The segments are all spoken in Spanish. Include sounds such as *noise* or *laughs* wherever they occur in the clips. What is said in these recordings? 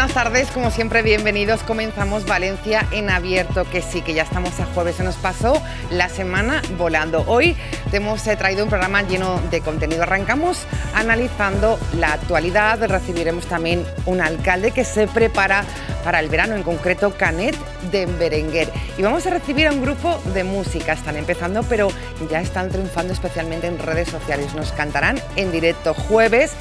Buenas tardes, como siempre bienvenidos. Comenzamos Valencia en abierto, que sí, que ya estamos a jueves, se nos pasó la semana volando. Hoy te hemos eh, traído un programa lleno de contenido. Arrancamos analizando la actualidad, recibiremos también un alcalde que se prepara para el verano, en concreto Canet de Berenguer. Y vamos a recibir a un grupo de música, están empezando, pero ya están triunfando especialmente en redes sociales. Nos cantarán en directo jueves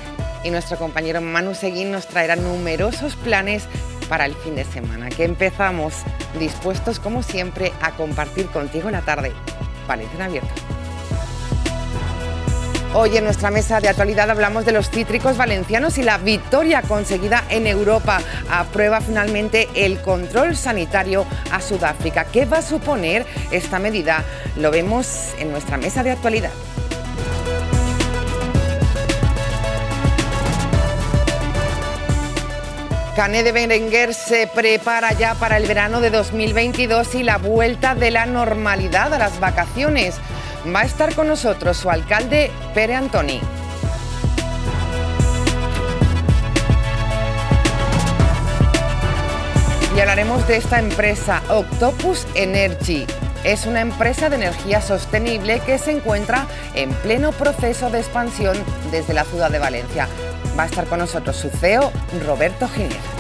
y nuestro compañero Manu Seguín nos traerá numerosos planes para el fin de semana, que empezamos dispuestos como siempre a compartir contigo la tarde. Valencia abierta. Hoy en nuestra mesa de actualidad hablamos de los cítricos valencianos y la victoria conseguida en Europa. Aprueba finalmente el control sanitario a Sudáfrica. ¿Qué va a suponer esta medida? Lo vemos en nuestra mesa de actualidad. Canet de Berenguer se prepara ya para el verano de 2022 y la vuelta de la normalidad a las vacaciones. Va a estar con nosotros su alcalde, Pere Antoni. Y hablaremos de esta empresa, Octopus Energy. Es una empresa de energía sostenible que se encuentra en pleno proceso de expansión desde la ciudad de Valencia. Va a estar con nosotros su CEO, Roberto Giner.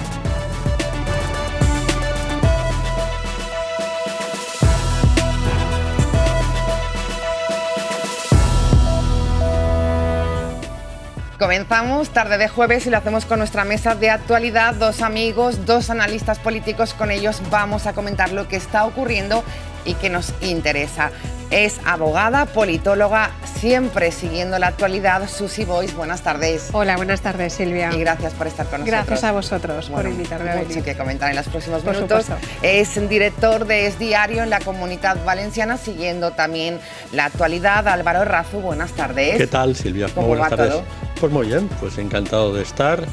Comenzamos tarde de jueves y lo hacemos con nuestra mesa de actualidad, dos amigos, dos analistas políticos, con ellos vamos a comentar lo que está ocurriendo y que nos interesa. Es abogada, politóloga, siempre siguiendo la actualidad. Susi Boys, buenas tardes. Hola, buenas tardes, Silvia. Y gracias por estar con nosotros. Gracias a vosotros por invitarme a venir. Mucho que comentar en los próximos minutos. Es director de Es Diario en la Comunidad Valenciana, siguiendo también la actualidad. Álvaro Razu, buenas tardes. ¿Qué tal, Silvia? ¿Cómo buenas tardes. Pues muy bien, pues encantado de estar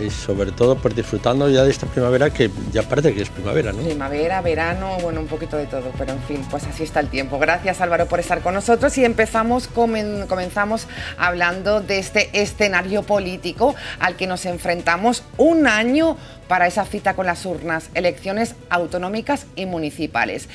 y sobre todo pues disfrutando ya de esta primavera que ya parece que es primavera, ¿no? Primavera, verano, bueno, un poquito de todo, pero en fin, pues así está el tiempo. Gracias Álvaro por estar con nosotros y empezamos, comenzamos hablando de este escenario político al que nos enfrentamos un año para esa cita con las urnas, elecciones autonómicas y municipales.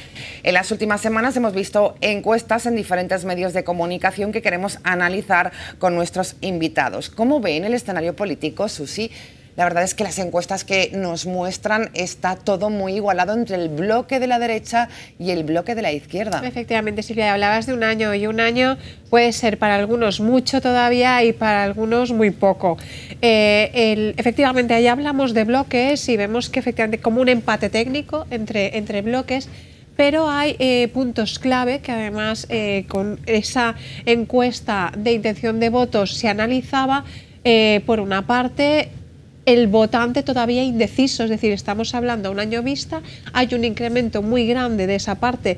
En las últimas semanas hemos visto encuestas en diferentes medios de comunicación que queremos analizar con nuestros invitados. ¿Cómo ven el escenario político, Susi? La verdad es que las encuestas que nos muestran está todo muy igualado entre el bloque de la derecha y el bloque de la izquierda. Efectivamente, Silvia, hablabas de un año y un año puede ser para algunos mucho todavía y para algunos muy poco. Eh, efectivamente, ahí hablamos de bloques y vemos que efectivamente como un empate técnico entre, entre bloques pero hay eh, puntos clave que además eh, con esa encuesta de intención de votos se analizaba. por una parte, el votante todavía indeciso, es decir, estamos hablando a un año vista, hay un incremento muy grande de esa parte.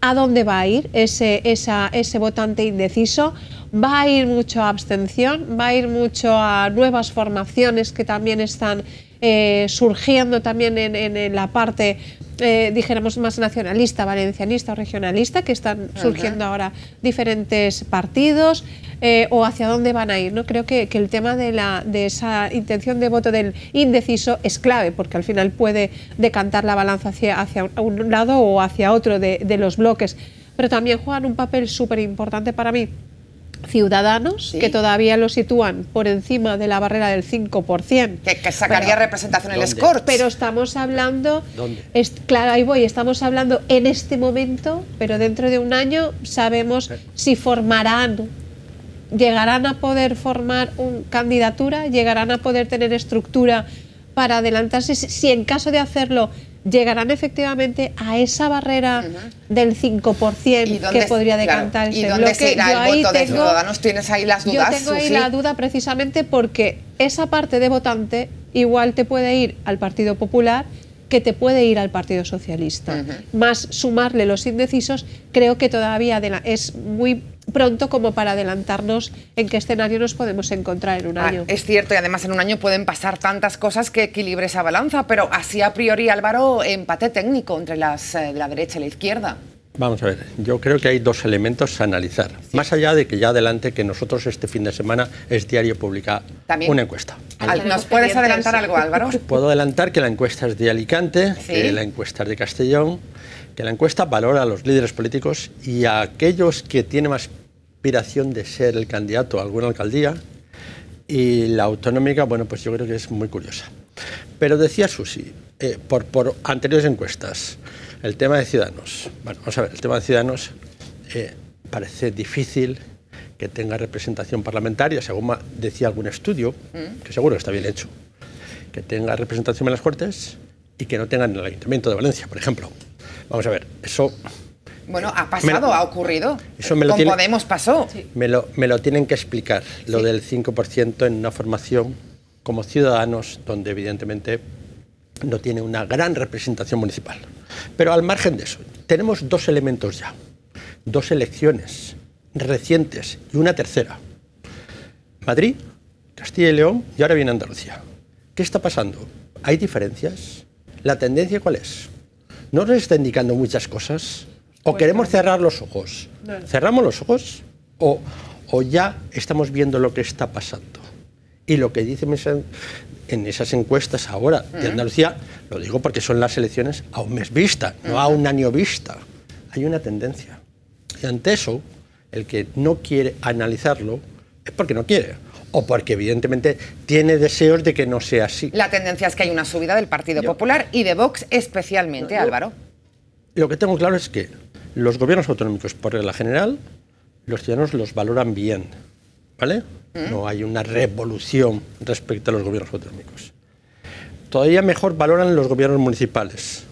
¿A dónde va a ir ese, ese votante indeciso? Va a ir mucho a abstención, va a ir mucho a nuevas formaciones que también están eh, surgiendo también en, la parte, eh, dijéramos, más nacionalista, valencianista o regionalista, que están surgiendo ahora diferentes partidos. Eh, o hacia dónde van a ir. ¿no? Creo que, el tema de, la, de esa intención de voto del indeciso es clave, porque al final puede decantar la balanza hacia, hacia un lado o hacia otro de, de los bloques. Pero también juegan un papel súper importante para mí ciudadanos que todavía lo sitúan por encima de la barrera del 5%. Que, sacaría representación en el score. Pero estamos hablando, Es, claro, ahí voy, estamos hablando en este momento, pero dentro de un año sabemos si formarán llegarán a poder formar una candidatura, llegarán a poder tener estructura para adelantarse, si en caso de hacerlo llegarán efectivamente a esa barrera del 5% que podría decantar ese ¿Y dónde Se irá el voto de Ciudadanos? ¿Tienes ahí las dudas? Yo tengo ahí la duda precisamente porque esa parte de votante igual te puede ir al Partido Popular que te puede ir al Partido Socialista. Más sumarle los indecisos, creo que todavía es muy pronto como para adelantarnos en qué escenario nos podemos encontrar en un ah, año. Es cierto, y además en un año pueden pasar tantas cosas que equilibre esa balanza, pero así a priori, Álvaro, empate técnico entre las, eh, la derecha y la izquierda. Vamos a ver, yo creo que hay dos elementos a analizar. Más allá de que ya adelante, que nosotros este fin de semana es diario publicar una encuesta. ¿Nos puedes adelantar algo, Álvaro? *laughs* Puedo adelantar que la encuesta es de Alicante, que la encuesta es de Castellón, que la encuesta valora a los líderes políticos y a aquellos que tienen aspiración de ser el candidato a alguna alcaldía. Y la autonómica, bueno, pues yo creo que es muy curiosa. Pero decía Susi, eh, por, por anteriores encuestas, el tema de Ciudadanos. Bueno, vamos a ver, el tema de Ciudadanos eh, parece difícil que tenga representación parlamentaria, según decía algún estudio, mm. que seguro está bien hecho, que tenga representación en las Cortes y que no tenga en el Ayuntamiento de Valencia, por ejemplo. Vamos a ver, eso... Bueno, ha pasado, ha ocurrido. Eso me lo Con Podemos pasó. Me, lo, me lo tienen que explicar, lo del 5% en una formación como ciudadanos, donde evidentemente no tiene una gran representación municipal. Pero al margen de eso, tenemos dos elementos ya, dos elecciones recientes y una tercera. Madrid, Castilla y León y ahora viene Andalucía. ¿Qué está pasando? ¿Hay diferencias? ¿La tendencia cuál es? ¿No nos está indicando muchas cosas? ¿O pues queremos cerrar los ojos? ¿Cerramos los ojos? ¿O, ¿O ya estamos viendo lo que está pasando? Y lo que dice en esas encuestas ahora de Andalucía, lo digo porque son las elecciones a un mes vista, no a un año vista. Hay una tendencia. Y ante eso, el que no quiere analizarlo es porque no quiere o porque evidentemente tiene deseos de que no sea así. La tendencia es que hay una subida del Partido Popular y de Vox especialmente, Álvaro. Lo que tengo claro es que los gobiernos autonómicos, por regla general, los ciudadanos los valoran bien, ¿vale? No hay una revolución respecto a los gobiernos autonómicos. Todavía mejor valoran los gobiernos municipales.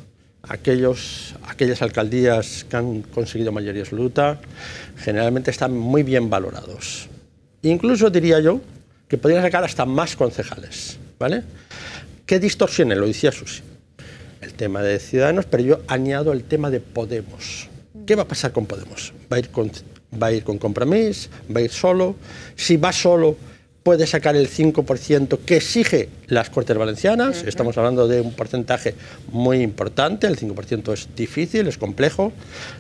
Aquellos, aquellas alcaldías que han conseguido mayoría absoluta generalmente están muy bien valorados. Incluso diría yo que podrían sacar hasta más concejales. ¿vale? ¿Qué distorsiones? Lo decía Susi. El tema de Ciudadanos, pero yo añado el tema de Podemos. ¿Qué va a pasar con Podemos? ¿Va a ir con va a ir con compromiso, va a ir solo. Si va solo, puede sacar el 5% que exige las Cortes Valencianas. Estamos hablando de un porcentaje muy importante, el 5% es difícil, es complejo.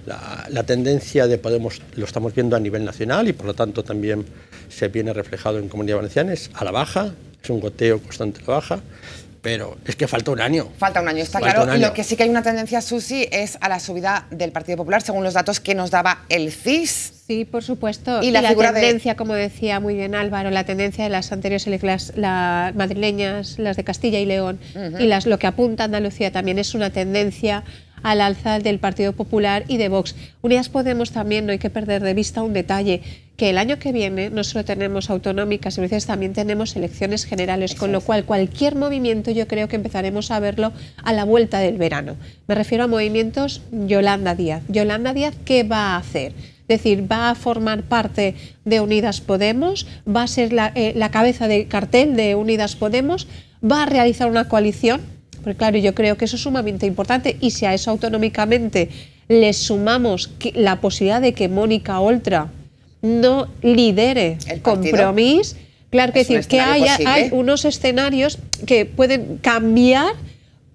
La, tendencia de Podemos lo estamos viendo a nivel nacional y por lo tanto también se viene reflejado en Comunidad Valenciana, es a la baja, es un goteo constante a la baja pero es que falta un año. Falta un año, está claro. Y lo que sí que hay una tendencia, Susi, es a la subida del Partido Popular, según los datos que nos daba el CIS. Sí, por supuesto. Y la, tendencia, como decía muy bien Álvaro, la tendencia de las anteriores elecciones, las madrileñas, las de Castilla y León, y las, lo que apunta Andalucía también es una tendencia al alza del Partido Popular y de Vox. Unidas Podemos también, no hay que perder de vista un detalle, que el año que viene no solo tenemos autonómicas, sino que también tenemos elecciones generales, con lo cual cualquier movimiento yo creo que empezaremos a verlo a la vuelta del verano. Me refiero a movimientos Yolanda Díaz. Yolanda Díaz, ¿qué va a hacer? Es decir, va a formar parte de Unidas Podemos, va a ser la, eh, la cabeza de cartel de Unidas Podemos, va a realizar una coalición porque claro, yo creo que eso es sumamente importante y si a eso autonómicamente le sumamos la posibilidad de que Mónica Oltra no lidere el compromiso, claro que decir que hay unos escenarios que pueden cambiar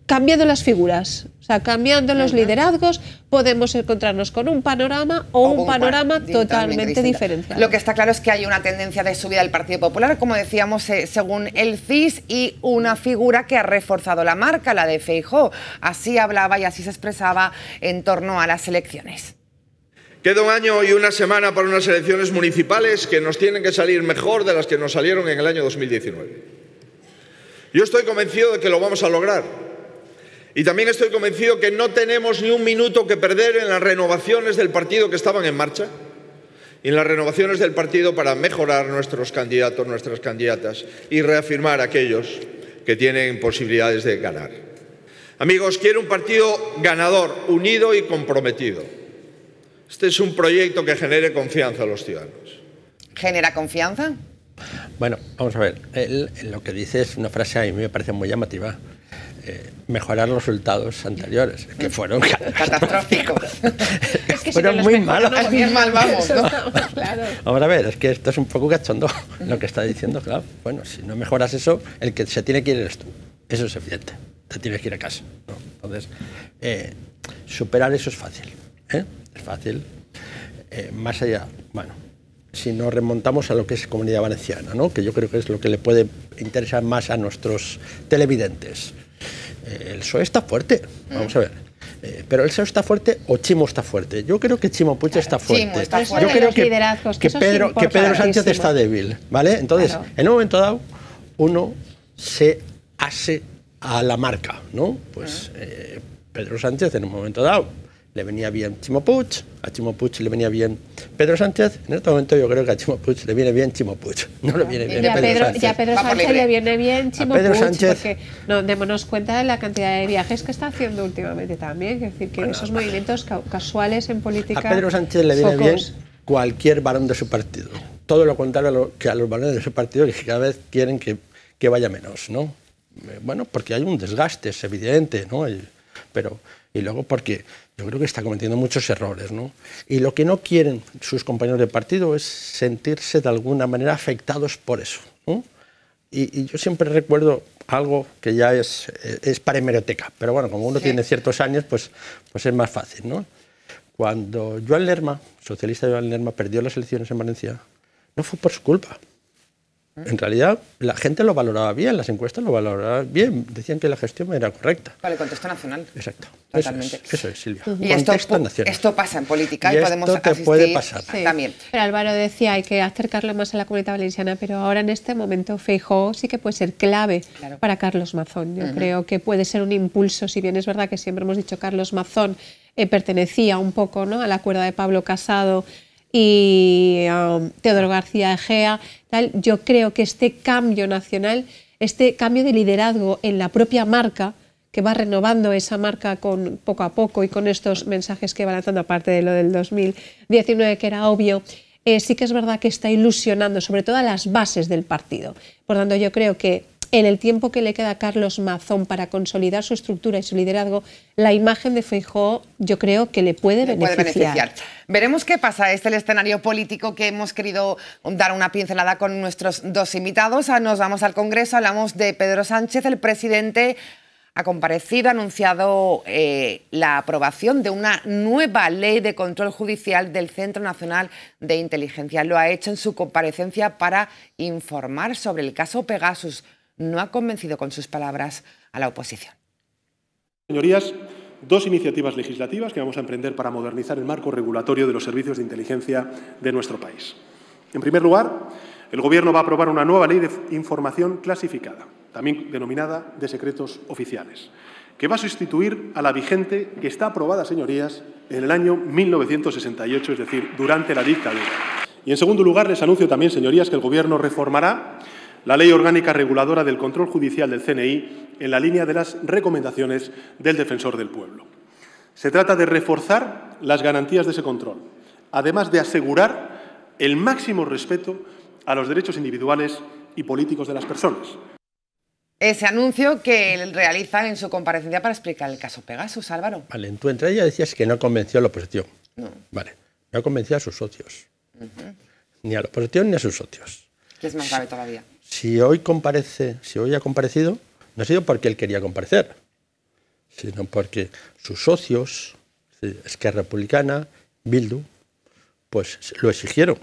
cambiando las figuras, o sea, cambiando los liderazgos, podemos encontrarnos con un panorama o, un, panorama totalmente, diferente. Lo que está claro es que hay una tendencia de subida del Partido Popular, como decíamos, eh, según el CIS, y una figura que ha reforzado la marca, la de Feijó. Así hablaba y así se expresaba en torno a las elecciones. Queda un año y una semana para unas elecciones municipales que nos tienen que salir mejor de las que nos salieron en el año 2019. Yo estoy convencido de que lo vamos a lograr y también estoy convencido que no tenemos ni un minuto que perder en las renovaciones del partido que estaban en marcha y en las renovaciones del partido para mejorar nuestros candidatos, nuestras candidatas y reafirmar a aquellos que tienen posibilidades de ganar. Amigos, quiero un partido ganador, unido y comprometido. Este es un proyecto que genere confianza a los ciudadanos. ¿Genera confianza? Bueno, vamos a ver. lo que dice es una frase a mí me parece muy llamativa. Eh, mejorar los resultados anteriores, que fueron *laughs* catastróficos. *laughs* es que fueron muy malos. mal vamos, ¿no? *laughs* Vamos a ver, es que esto es un poco cachondo lo que está diciendo, claro. Bueno, si no mejoras eso, el que se tiene que ir eres tú. Eso es evidente. Te tienes que ir a casa. Entonces, eh, superar eso es fácil. ¿eh? Es fácil. Eh, más allá, bueno, si nos remontamos a lo que es Comunidad Valenciana, ¿no? que yo creo que es lo que le puede interesar más a nuestros televidentes. Eh, el PSOE está fuerte, vamos a ver. Eh, pero el PSOE está fuerte o Chimo está fuerte. Yo creo que Chimo Puig está fuerte. Yo creo que, que Pedro, que Pedro Sánchez está débil, ¿vale? Entonces, Claro. en un momento dado, uno se ase a la marca, ¿no? Pues eh, Pedro Sánchez en un momento dado le venía bien Chimo Puig, a Chimo Puig le venía bien Pedro Sánchez, en este momento yo creo que a Chimo Puig le viene bien Chimo Puig, *laughs* no le viene bien Y a Pedro, Pedro, Sánchez. y a Pedro Sánchez le viene bien Chimo Pedro Puig, Sánchez- porque no, démonos cuenta de la cantidad de viajes que está haciendo últimamente también. Es decir, que esos movimientos ca- casuales en política. A Pedro Sánchez le viene bien cualquier varón de su partido. Todo lo contrario a lo- que a los varones de su partido, que cada vez quieren que, que vaya menos, ¿no? Eh, Bueno, porque hay un desgaste, es evidente, ¿no? Y- pero, y luego porque yo creo que está cometiendo muchos errores, ¿no? Y lo que no quieren sus compañeros de partido es sentirse de alguna manera afectados por eso, ¿no? Y, y yo siempre recuerdo algo que ya es, eh, es para hemeroteca, pero bueno, como uno Sí. tiene ciertos años, pues, pues es más fácil, ¿no? Cuando Joan Lerma, socialista Joan Lerma, perdió las elecciones en Valencia, no fue por su culpa. En realidad, la gente lo valoraba bien, las encuestas lo valoraban bien, decían que la gestión era correcta. Vale, contexto nacional. Exacto. Totalmente. Eso es, eso es, Silvia. Y esto, nacional. esto pasa en política Y y, podemos esto te asistir puede pasar. Sí. también. Pero Álvaro decía hay que acercarlo más a la comunidad valenciana, pero ahora en este momento Feijóo sí que puede ser clave Claro. para Carlos Mazón. Yo creo que puede ser un impulso, si bien es verdad que siempre hemos dicho Carlos Mazón eh, pertenecía un poco ¿no? a la cuerda de Pablo Casado y um, Teodoro García Egea, tal, yo creo que este cambio nacional, este cambio de liderazgo en la propia marca, que va renovando esa marca con poco a poco y con estos mensajes que va lanzando, aparte de lo del 2019, que era obvio, eh, sí que es verdad que está ilusionando sobre todo a las bases del partido. Por tanto, yo creo que en el tiempo que le queda a Carlos Mazón para consolidar su estructura y su liderazgo, la imagen de Feijóo yo creo que le puede, Le puede beneficiar. beneficiar. Veremos qué pasa. Este es el escenario político que hemos querido dar una pincelada con nuestros dos invitados. Ah, Nos vamos al Congreso, hablamos de Pedro Sánchez, el presidente ha comparecido, ha anunciado eh, la aprobación de una nueva ley de control judicial del Centro Nacional de Inteligencia. Lo ha hecho en su comparecencia para informar sobre el caso Pegasus. No ha convencido con sus palabras a la oposición. Señorías, dos iniciativas legislativas que vamos a emprender para modernizar el marco regulatorio de los servicios de inteligencia de nuestro país. En primer lugar, el Gobierno va a aprobar una nueva ley de información clasificada, también denominada de secretos oficiales, que va a sustituir a la vigente que está aprobada, señorías, en el año 1968, es decir, durante la dictadura. Y en segundo lugar, les anuncio también, señorías, que el Gobierno reformará la Ley Orgánica Reguladora del Control Judicial del CNI en la línea de las recomendaciones del Defensor del Pueblo. Se trata de reforzar las garantías de ese control, además de asegurar el máximo respeto a los derechos individuales y políticos de las personas. Ese anuncio que él realiza en su comparecencia para explicar el caso Pegasus, Álvaro. Vale, en tu entrada ya decías que no convenció a la oposición. No. Vale, no convenció a sus socios. Ni a la oposición ni a sus socios. Que es más grave todavía. Si hoy comparece, si hoy ha comparecido, no ha sido porque él quería comparecer, sino porque sus socios, es Esquerra Republicana, Bildu, pues lo exigieron.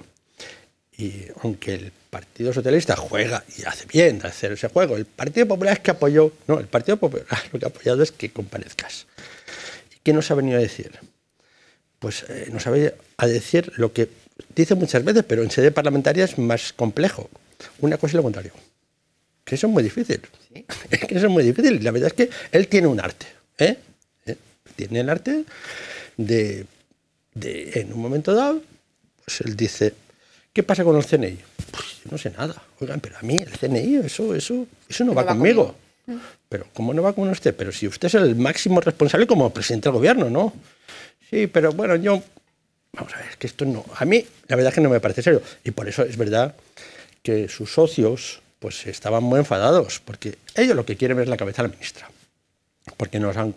Y aunque el Partido Socialista juega y hace bien de hacer ese juego, el Partido Popular es que apoyó, no, el Partido Popular lo que ha apoyado es que comparezcas. ¿Y qué nos ha venido a decir? Pues eh, nos ha venido a decir lo que dice muchas veces, pero en sede parlamentaria es más complejo. Una cosa y lo contrario. Que eso es muy difícil. *laughs* Es que eso es muy difícil. La verdad es que él tiene un arte. ¿eh? ¿Eh? Tiene el arte de, de, en un momento dado, pues él dice, ¿qué pasa con el CNI? Pues no sé nada. Oigan, pero a mí el CNI, eso, eso, eso no, va, va conmigo. Pero ¿cómo no va con usted? Pero si usted es el máximo responsable como presidente del gobierno, ¿no? Sí, pero bueno, yo... Vamos a ver, es que esto no... A mí, la verdad es que no me parece serio. Y por eso es verdad que sus socios pues estaban muy enfadados, porque ellos lo que quieren es la cabeza de la ministra. Porque nos han,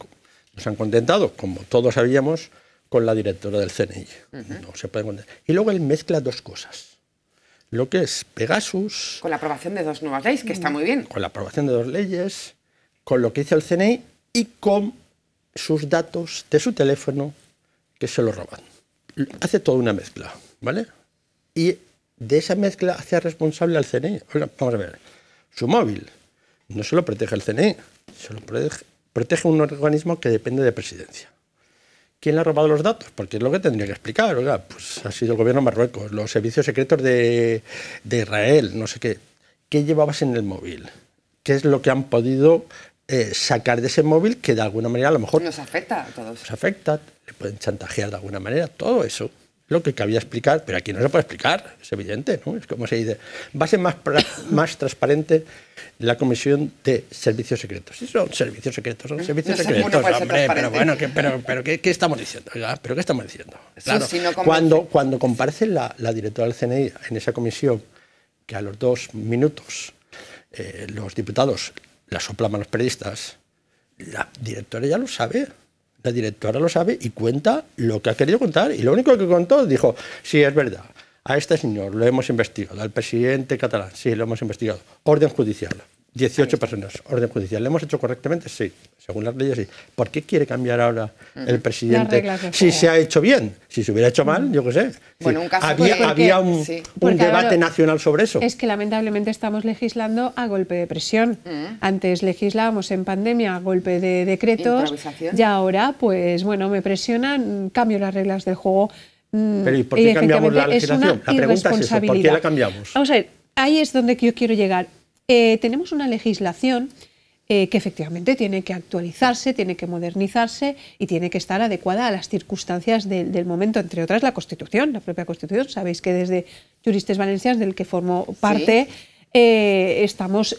nos han contentado, como todos sabíamos, con la directora del CNI. No se puede contentar. Y luego él mezcla dos cosas. Lo que es Pegasus, Con la aprobación de dos nuevas leyes, que está muy bien. con la aprobación de dos leyes, con lo que hizo el CNI y con sus datos de su teléfono que se lo roban. Hace toda una mezcla, ¿vale? Y de esa mezcla hace responsable al CNI. vamos a ver, su móvil no se lo protege el CNI, se lo protege, un organismo que depende de presidencia. ¿Quién le ha robado los datos? Porque es lo que tendría que explicar. Oiga, pues ha sido el gobierno de Marruecos, los servicios secretos de, de Israel, no sé qué. ¿Qué llevabas en el móvil? ¿Qué es lo que han podido eh, sacar de ese móvil que de alguna manera a lo mejor... Nos afecta a todos. Nos afecta, le pueden chantajear de alguna manera, todo eso. Lo que cabía explicar, pero aquí no se puede explicar, es evidente, ¿no? Es como se dice. Va a ser más, *coughs* más transparente la Comisión de Servicios Secretos. Sí, son servicios secretos, son servicios secretos, hombre, pero bueno, ¿qué, pero, pero ¿qué, estamos diciendo? ¿Pero qué estamos diciendo? Claro, cuando, cuando comparece la, la directora del CNI en esa comisión, que a los dos minutos eh, los diputados la soplaban los periodistas, la directora ya lo sabe. La directora lo sabe y cuenta lo que ha querido contar. Y lo único que contó dijo, sí, es verdad, a este señor lo hemos investigado, al presidente catalán, sí, lo hemos investigado. Orden judicial. 18 personas, orden judicial. ¿Le hemos hecho correctamente? Sí, según las leyes sí. ¿Por qué quiere cambiar ahora el presidente si se ha hecho bien? Si se hubiera hecho mal, yo qué sé. Bueno, un caso había, había un, debate nacional sobre eso. Es que lamentablemente estamos legislando a golpe de presión. Antes legislábamos en pandemia a golpe de decretos y ahora, pues bueno, me presionan, cambio las reglas del juego. Mm, Pero ¿y por qué cambiamos la legislación? La pregunta es esa, ¿por qué la cambiamos? Vamos a ver, ahí es donde yo quiero llegar eh, tenemos una legislación eh, que efectivamente tiene que actualizarse, tiene que modernizarse y tiene que estar adecuada a las circunstancias del momento, entre otras la Constitución, la propia Constitución. Sabéis que desde Juristes Valencianos, del que formo parte, eh, estamos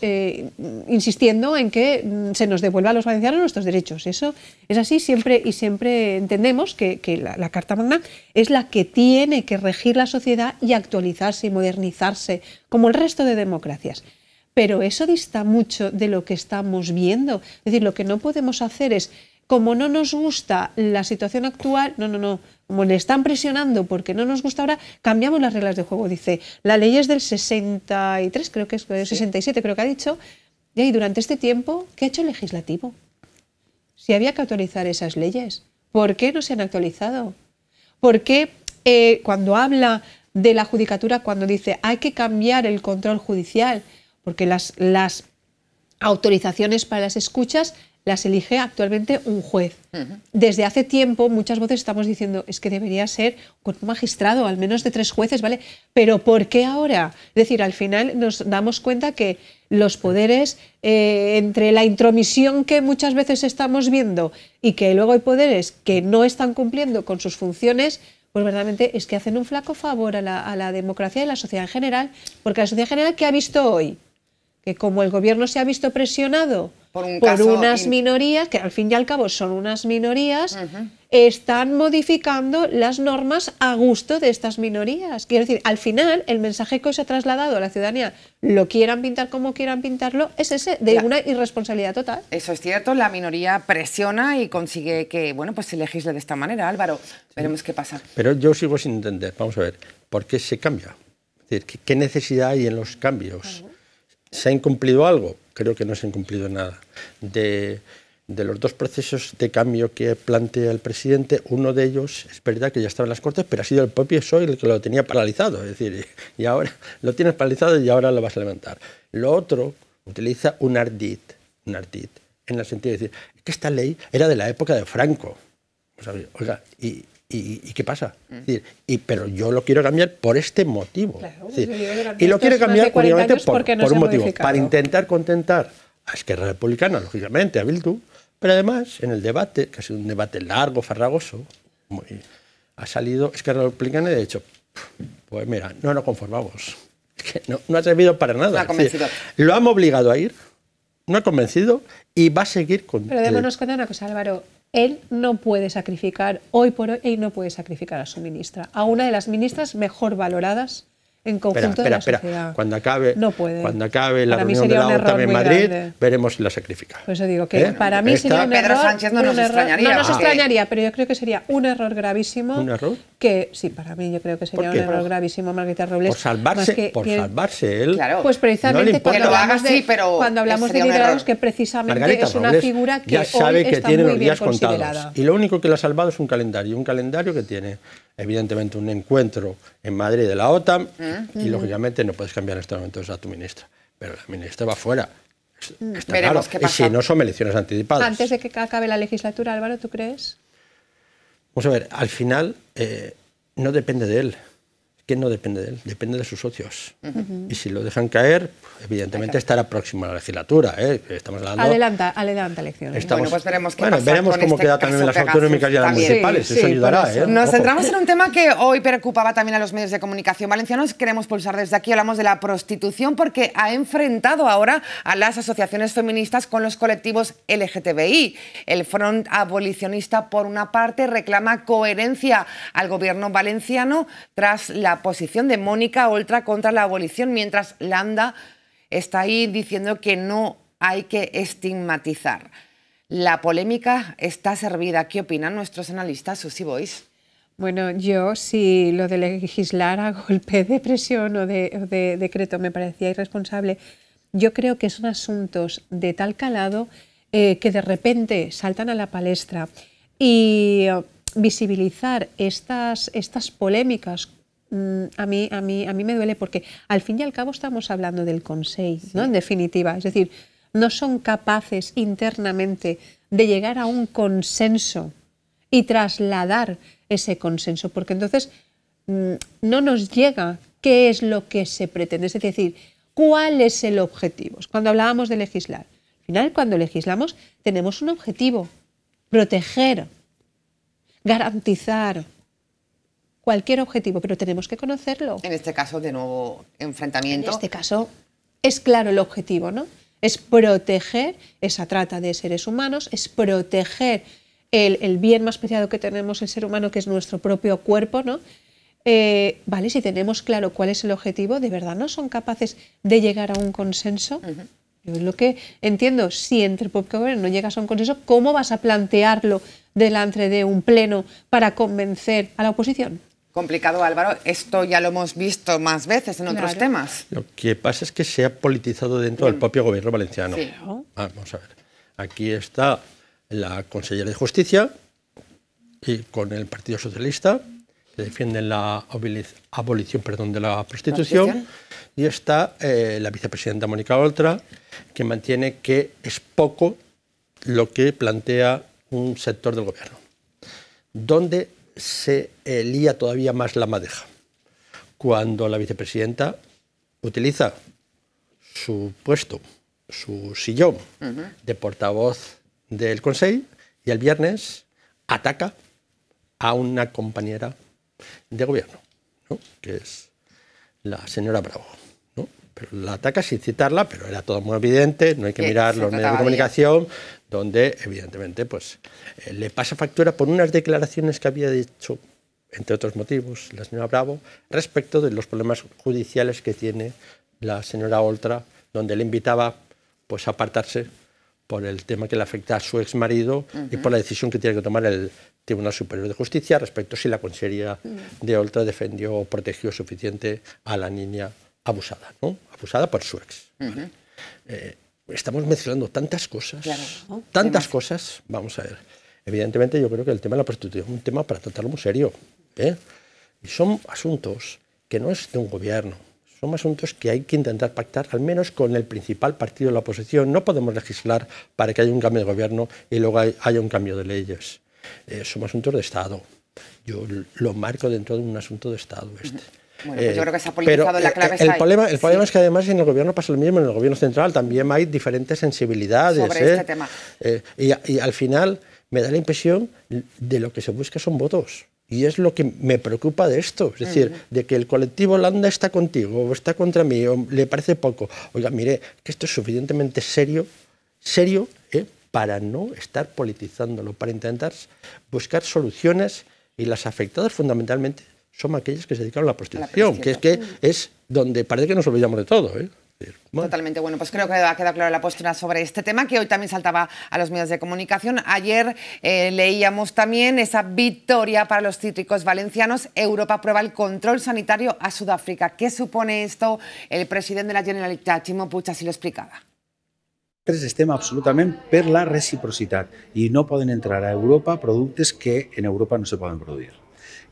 insistiendo en que mm, se nos devuelva a los valencianos nuestros derechos. Eso es así siempre y siempre entendemos que, la, Carta Magna es la que tiene que regir la sociedad y actualizarse y modernizarse, como el resto de democracias pero eso dista mucho de lo que estamos viendo. Es decir, lo que no podemos hacer es, como no nos gusta la situación actual, no, no, no, como le están presionando porque no nos gusta ahora, cambiamos las reglas de juego. Dice, la ley es del 63, creo que es, 67, creo que ha dicho, y durante este tiempo, ¿qué ha hecho el legislativo? Si había que actualizar esas leyes, ¿por qué no se han actualizado? ¿Por qué eh, cuando habla de la judicatura, cuando dice hay que cambiar el control judicial, porque las, las autorizaciones para las escuchas las elige actualmente un juez. Desde hace tiempo muchas veces estamos diciendo es que debería ser con un magistrado, al menos de tres jueces, ¿vale? Pero ¿por qué ahora? Es decir, al final nos damos cuenta que los poderes, eh, entre la intromisión que muchas veces estamos viendo y que luego hay poderes que no están cumpliendo con sus funciones, pues verdaderamente es que hacen un flaco favor a la, a la democracia y a la sociedad en general, porque la sociedad en general, ¿qué ha visto hoy? Que como el gobierno se ha visto presionado por, unas minorías, que al fin y al cabo son unas minorías, están modificando las normas a gusto de estas minorías. Quiero decir, al final, el mensaje que hoy se ha trasladado a la ciudadanía, lo quieran pintar como quieran pintarlo, es ese, de una irresponsabilidad total. Eso es cierto, la minoría presiona y consigue que, bueno, pues se legisle de esta manera. Álvaro, veremos qué pasa. Pero yo sigo sin entender, vamos a ver, ¿por qué se cambia? Es decir, ¿qué necesidad hay en los cambios? ¿Se ha incumplido algo? Creo que no se ha incumplido nada. De, los dos procesos de cambio que plantea el presidente, uno de ellos es verdad que ya estaba en las Cortes, pero ha sido el propio PSOE el que lo tenía paralizado. Es decir, y ahora lo tienes paralizado y ahora lo vas a levantar. Lo otro utiliza un ardit, un ardit, en el sentido de decir que esta ley era de la época de Franco. oiga, y, ¿Y, qué pasa? Mm. y, pero yo lo quiero cambiar por este motivo. y lo quiero cambiar únicamente por, un motivo, para intentar contentar a Esquerra Republicana, lógicamente, a Bildu, pero además en el debate, que ha sido un debate largo, farragoso, ha salido Esquerra Republicana y de hecho, pues mira, no nos conformamos. no, ha servido para nada. lo han obligado a ir, no ha convencido y va a seguir con... Pero démonos cuenta una cosa, Álvaro él no puede sacrificar, hoy por hoy, él no puede sacrificar a su ministra, a una de las ministras mejor valoradas en conjunto espera, de la espera. sociedad. Cuando acabe, No puede. Cuando acabe la Para reunión de sería la un error OTAN en muy Madrid, grande. veremos si la sacrifica. Por eso digo que ¿Eh? para mí Esta- sería un Pedro error. Sánchez no nos error- extrañaría. No nos Ah. extrañaría, pero yo creo que sería un error gravísimo. ¿Un error? Que sí, para mí yo creo que sería ¿Por un error gravísimo, Margarita Robles. Por salvarse, más que- por que- salvarse él. Claro. Pues no le precisamente importa. cuando lo hablamos, de, sí, pero cuando hablamos de error. que precisamente Margarita es una Robles figura que ya sabe hoy que está tiene muy los bien días contados. Y lo único que le ha salvado es un calendario. Un calendario que tiene, evidentemente, un encuentro en Madrid de la OTAN. Mm. Y, lógicamente, no puedes cambiar en este momento a tu ministra. Pero la ministra va fuera. Es- Está Veremos claro. qué Y si no son elecciones anticipadas. Antes de que acabe la legislatura, Álvaro, ¿tú crees? Vamos a ver, al final eh, no depende de él. Que no depende de él, depende de sus socios. Y si lo dejan caer, evidentemente estará próximo a la legislatura. ¿eh? Estamos hablando. Adelanta, adelanta elecciones. estamos- Bueno, pues veremos qué bueno, pasa veremos cómo este queda también en las caso autonómicas y en las Pegasus municipales. también. eso Sí, ayudará. eso. ¿eh? Nos centramos en un tema que hoy preocupaba también a los medios de comunicación valencianos. Queremos pulsar desde aquí. Hablamos de la prostitución porque ha enfrentado ahora a las asociaciones feministas con los colectivos LGTBI. El Front Abolicionista, por una parte, reclama coherencia al gobierno valenciano tras posición de Mónica Oltra contra la abolición, mientras Landa está ahí diciendo que no hay que estigmatizar. La polémica está servida. ¿Qué opinan nuestros analistas, Susi Boys? Bueno, yo si lo de legislar a golpe de presión o de, decreto me parecía irresponsable, yo creo que son asuntos de tal calado eh, que de repente saltan a la palestra y eh, visibilizar estas, estas polémicas a mí, a, mí, a mí me duele porque al fin y al cabo estamos hablando del Consejo, ¿no? en definitiva. Es decir, no son capaces internamente de llegar a un consenso y trasladar ese consenso, porque entonces mm, no nos llega qué es lo que se pretende, es decir, cuál es el objetivo. Cuando hablábamos de legislar, al final cuando legislamos tenemos un objetivo, proteger, garantizar cualquier objetivo, pero tenemos que conocerlo. En este caso, de nuevo En enfrentamiento. este caso es claro el objetivo, ¿no? Es proteger esa trata de seres humanos, es proteger el, el bien más preciado que tenemos el ser humano, que es nuestro propio cuerpo, ¿no? Eh, vale, si tenemos claro cuál es el objetivo, ¿de verdad no son capaces de llegar a un consenso? Yo es lo que entiendo, si entre gobierno no llegas a un consenso, ¿cómo vas a plantearlo delante de un pleno para convencer a la oposición? Complicado, Álvaro. Esto ya lo hemos visto más veces en otros Claro. temas. Lo que pasa es que se ha politizado dentro del propio gobierno valenciano. Sí. Vamos a ver. Aquí está la consellera de Justicia y con el Partido Socialista, que defienden la aboli- abolición perdón, de la prostitución. Prostitución. Y está eh, la vicepresidenta Mónica Oltra, que mantiene que es poco lo que plantea un sector del gobierno. Donde se lía todavía más la madeja. Cuando la vicepresidenta utiliza su puesto, su sillón de portavoz del Consejo y el viernes ataca a una compañera de gobierno, ¿no? que es la señora Bravo. ¿no? Pero la ataca sin citarla, pero era todo muy evidente, no hay que mirar los medios de comunicación, donde evidentemente pues, eh, le pasa factura por unas declaraciones que había dicho, entre otros motivos, la señora Bravo, respecto de los problemas judiciales que tiene la señora Oltra, donde le invitaba pues, a apartarse por el tema que le afecta a su ex marido y por la decisión que tiene que tomar el Tribunal Superior de Justicia respecto a si la Consejería de Oltra defendió o protegió suficiente a la niña abusada, ¿no? abusada por su ex. ¿vale? Eh, estamos mezclando tantas cosas, Claro, ¿no? tantas cosas. Vamos a ver. Evidentemente, yo creo que el tema de la prostitución es un tema para tratarlo muy serio. ¿eh? Y son asuntos que no es de un gobierno. Son asuntos que hay que intentar pactar, al menos con el principal partido de la oposición. No podemos legislar para que haya un cambio de gobierno y luego hay- haya un cambio de leyes. Eh, son asuntos de Estado. Yo lo marco dentro de un asunto de Estado este. Bueno, pues yo creo que se ha politizado, pero, la eh, clave el está ahí. problema, el problema es que además en el gobierno pasa lo mismo, en el gobierno central también hay diferentes sensibilidades. Sobre ¿eh? este tema. Eh, y, al final me da la impresión de lo que se busca son votos. Y es lo que me preocupa de esto. Es decir, de que el colectivo Landa está contigo o está contra mí o le parece poco. Oiga, mire, que esto es suficientemente serio, serio ¿eh? para no estar politizándolo, para intentar buscar soluciones y las afectadas fundamentalmente son aquellas que se dedican a la prostitución, que es que es donde parece que nos olvidamos de todo. ¿eh? Totalmente. Bueno, pues creo que ha quedado clara la postura sobre este tema, que hoy también saltaba a los medios de comunicación. Ayer eh, leíamos también esa victoria para los cítricos valencianos. Europa aprueba el control sanitario a Sudáfrica. ¿Qué supone esto? El presidente de la Generalitat, Chimo Puig, así lo explicaba. Nosaltres estem absolutament per la reciprocitat i no poden entrar a Europa productes que en Europa no se poden produir.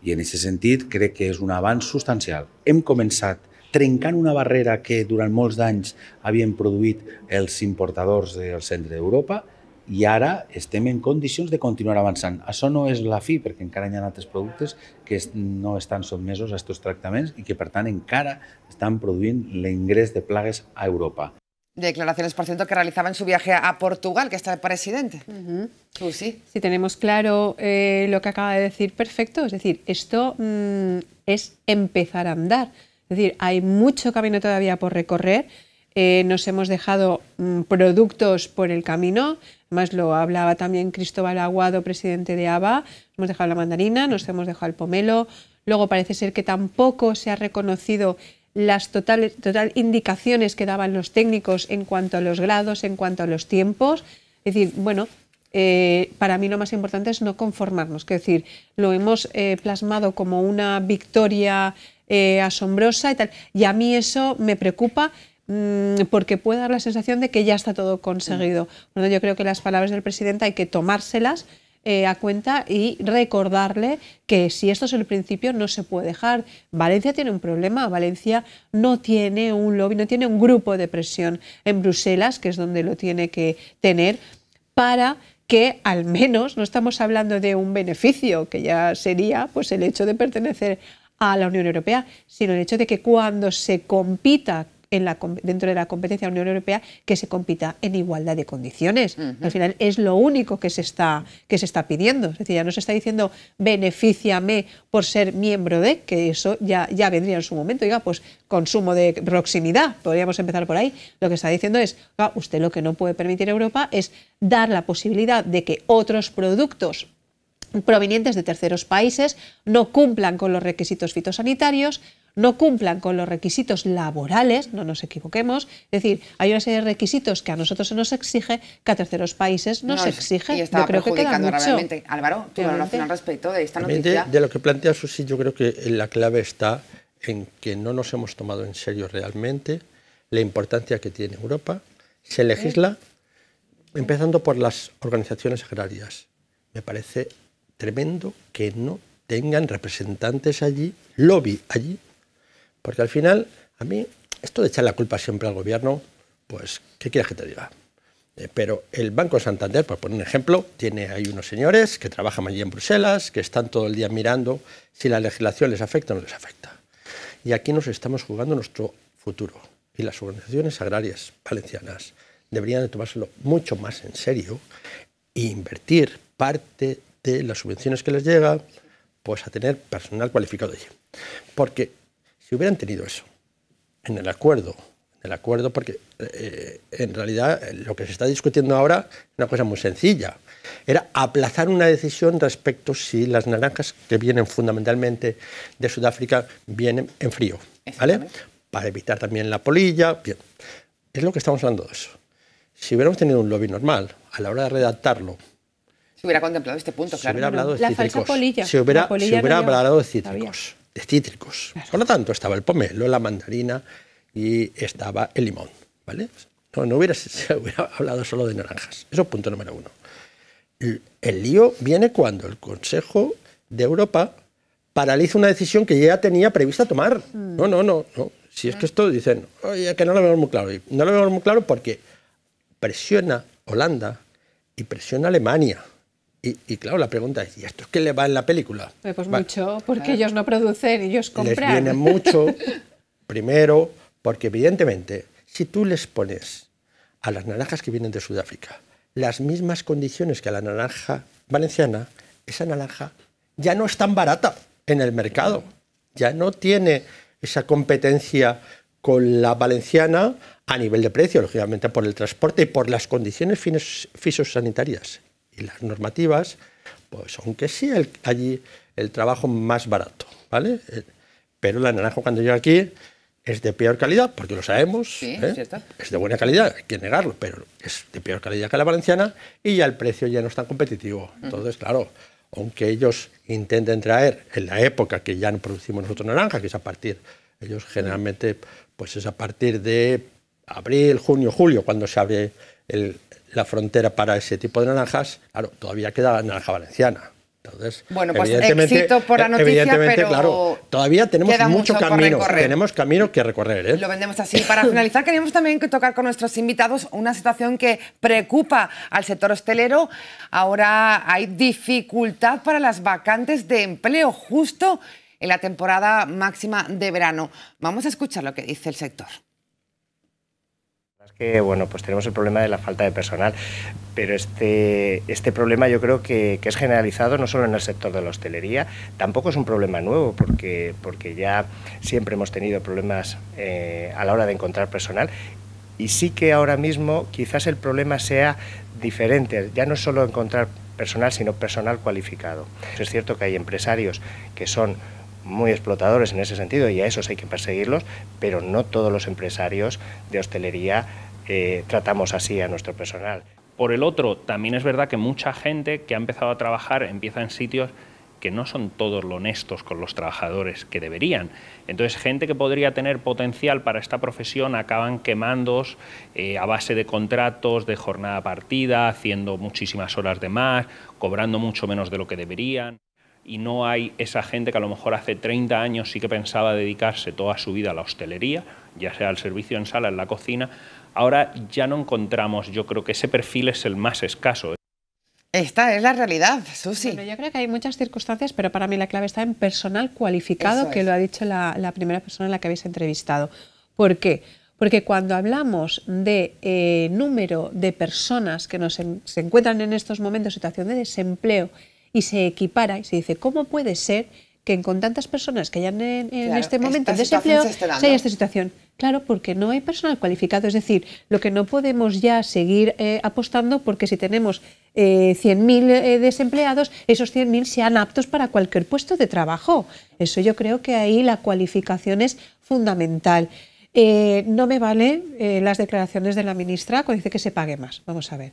I en aquest sentit crec que és un avanç substancial. Hem començat trencant una barrera que durant molts d'anys havien produït els importadors del centre d'Europa i ara estem en condicions de continuar avançant. Això no és la fi, perquè encara hi ha altres productes que no estan sotmesos a aquests tractaments i que, per tant, encara estan produint l'ingrés de plagues a Europa. Declaraciones, por cierto, que realizaba en su viaje a Portugal, que está el presidente. Uh -huh. Sí. Si tenemos claro eh, lo que acaba de decir, perfecto. Es decir, esto mmm, es empezar a andar. Es decir, hay mucho camino todavía por recorrer. Eh, nos hemos dejado mm, productos por el camino. Además, lo hablaba también Cristóbal Aguado, presidente de ABA. Hemos dejado la mandarina, nos hemos dejado el pomelo. Luego parece ser que tampoco se ha reconocido las total, total indicaciones que daban los técnicos en cuanto a los grados, en cuanto a los tiempos. Es decir, bueno, eh, para mí lo más importante es no conformarnos. Es decir, lo hemos eh, plasmado como una victoria eh, asombrosa y tal. Y a mí eso me preocupa mmm, porque puede dar la sensación de que ya está todo conseguido. Bueno, yo creo que las palabras del presidente hay que tomárselas eh, a cuenta y recordarle que si esto es el principio no se puede dejar. Valencia tiene un problema, Valencia no tiene un lobby, no tiene un grupo de presión en Bruselas, que es donde lo tiene que tener, para que al menos no estamos hablando de un beneficio, que ya sería pues el hecho de pertenecer a la Unión Europea, sino el hecho de que cuando se compita en la, dentro de la competencia de la Unión Europea que se compita en igualdad de condiciones. Uh -huh. Al final es lo único que se, está, que se está pidiendo. Es decir, ya no se está diciendo benefíciame por ser miembro de, que eso ya, ya vendría en su momento. Diga, pues consumo de proximidad, podríamos empezar por ahí. Lo que está diciendo es, ah, usted lo que no puede permitir Europa es dar la posibilidad de que otros productos provenientes de terceros países no cumplan con los requisitos fitosanitarios, no cumplan con los requisitos laborales, no nos equivoquemos, es decir, hay una serie de requisitos que a nosotros se nos exige que a terceros países no, se exige. Y está yo creo que queda mucho. realmente. Álvaro, tu valoración al respecto de esta noticia. De, de, lo que plantea Susi, yo creo que la clave está en que no nos hemos tomado en serio realmente la importancia que tiene Europa. Se legisla empezando por las organizaciones agrarias. Me parece tremendo que no tengan representantes allí, lobby allí, porque al final, a mí, esto de echar la culpa siempre al gobierno, pues, ¿qué quieres que te diga? Eh, pero el Banco Santander, por poner un ejemplo, tiene ahí unos señores que trabajan allí en Bruselas, que están todo el día mirando si la legislación les afecta o no les afecta. Y aquí nos estamos jugando nuestro futuro. Y las organizaciones agrarias valencianas deberían de tomárselo mucho más en serio e invertir parte de las subvenciones que les llega, pues a tener personal cualificado allí. Porque si hubieran tenido eso en el acuerdo, en el acuerdo, porque eh, en realidad lo que se está discutiendo ahora es una cosa muy sencilla, era aplazar una decisión respecto si las naranjas que vienen fundamentalmente de Sudáfrica vienen en frío, ¿vale? Para evitar también la polilla, bien. Es lo que estamos hablando de eso. Si hubiéramos tenido un lobby normal, a la hora de redactarlo, se hubiera contemplado este punto, se claro. Hubiera hablado de la cítricos. falsa polilla. Se hubiera, la polilla se hubiera no hablado de cítricos. De cítricos. Claro. Por lo tanto, estaba el pomelo, la mandarina y estaba el limón. ¿vale? No, no hubiera, *laughs* se hubiera hablado solo de naranjas. Eso es punto número uno. El, lío viene cuando el Consejo de Europa paraliza una decisión que ya tenía prevista tomar. Mm. No, no, no, no. Si es que esto dicen, oye, que no lo vemos muy claro. No lo vemos muy claro porque presiona Holanda y presiona Alemania y, y, claro, la pregunta es, ¿y esto es qué le va en la película? Pues, pues mucho, porque ah. ellos no producen, ellos compran. Les viene *laughs* mucho, primero, porque evidentemente, si tú les pones a las naranjas que vienen de Sudáfrica las mismas condiciones que a la naranja valenciana, esa naranja ya no es tan barata en el mercado, ya no tiene esa competencia con la valenciana a nivel de precio, lógicamente por el transporte y por las condiciones fisosanitarias y las normativas, pues aunque sí el, allí el trabajo más barato, ¿vale? Eh, Pero la naranja cuando llega aquí es de peor calidad, porque lo sabemos, Sí, ¿eh? es de buena calidad, hay que negarlo, pero es de peor calidad que la valenciana y ya el precio ya no es tan competitivo. Entonces, claro, aunque ellos intenten traer en la época que ya no producimos nosotros naranja, que es a partir, ellos generalmente, pues es a partir de abril, junio, julio, cuando se abre el- la frontera para ese tipo de naranjas, claro, todavía queda naranja valenciana. Entonces, Bueno, pues evidentemente- éxito por la eh, noticia, evidentemente, pero claro, todavía tenemos mucho, mucho camino, tenemos camino que recorrer. ¿eh? Lo vendemos así. Para finalizar, *laughs* queríamos también tocar con nuestros invitados una situación que preocupa al sector hostelero. Ahora hay dificultad para las vacantes de empleo justo en la temporada máxima de verano. Vamos a escuchar lo que dice el sector. Que bueno, pues tenemos el problema de la falta de personal, pero este, este problema yo creo que, es generalizado no solo en el sector de la hostelería, tampoco es un problema nuevo, porque, porque ya siempre hemos tenido problemas eh, a la hora de encontrar personal y sí que ahora mismo quizás el problema sea diferente, ya no solo encontrar personal, sino personal cualificado. Es cierto que hay empresarios que son muy explotadores en ese sentido y a esos hay que perseguirlos, pero no todos los empresarios de hostelería eh, tratamos así a nuestro personal. Por el otro, también es verdad que mucha gente que ha empezado a trabajar empieza en sitios que no son todos lo honestos con los trabajadores que deberían. Entonces, gente que podría tener potencial para esta profesión acaban quemándose eh, a base de contratos, de jornada partida, haciendo muchísimas horas de más, cobrando mucho menos de lo que deberían. Y no hay esa gente que a lo mejor hace 30 años sí que pensaba dedicarse toda su vida a la hostelería, ya sea al servicio en sala, en la cocina. Ahora ya no encontramos, yo creo que ese perfil es el más escaso. Esta es la realidad, Susi. Bueno, yo creo que hay muchas circunstancias, pero para mí la clave está en personal cualificado, Eso que es. lo ha dicho la, la primera persona en la que habéis entrevistado. ¿Por qué? Porque cuando hablamos de eh, número de personas que nos en- se encuentran en estos momentos en situación de desempleo y se equipara y se dice, ¿cómo puede ser que con tantas personas que hayan en, en Claro, este momento situación desempleo se haya esta situación? Claro, porque no hay personal cualificado. Es decir, lo que no podemos ya seguir eh, apostando porque si tenemos eh, 100.000 eh, desempleados, esos 100.000 sean aptos para cualquier puesto de trabajo. Eso yo creo que ahí la cualificación es fundamental. Eh, no me vale las declaraciones de la ministra cuando dice que se pague más. Vamos a ver.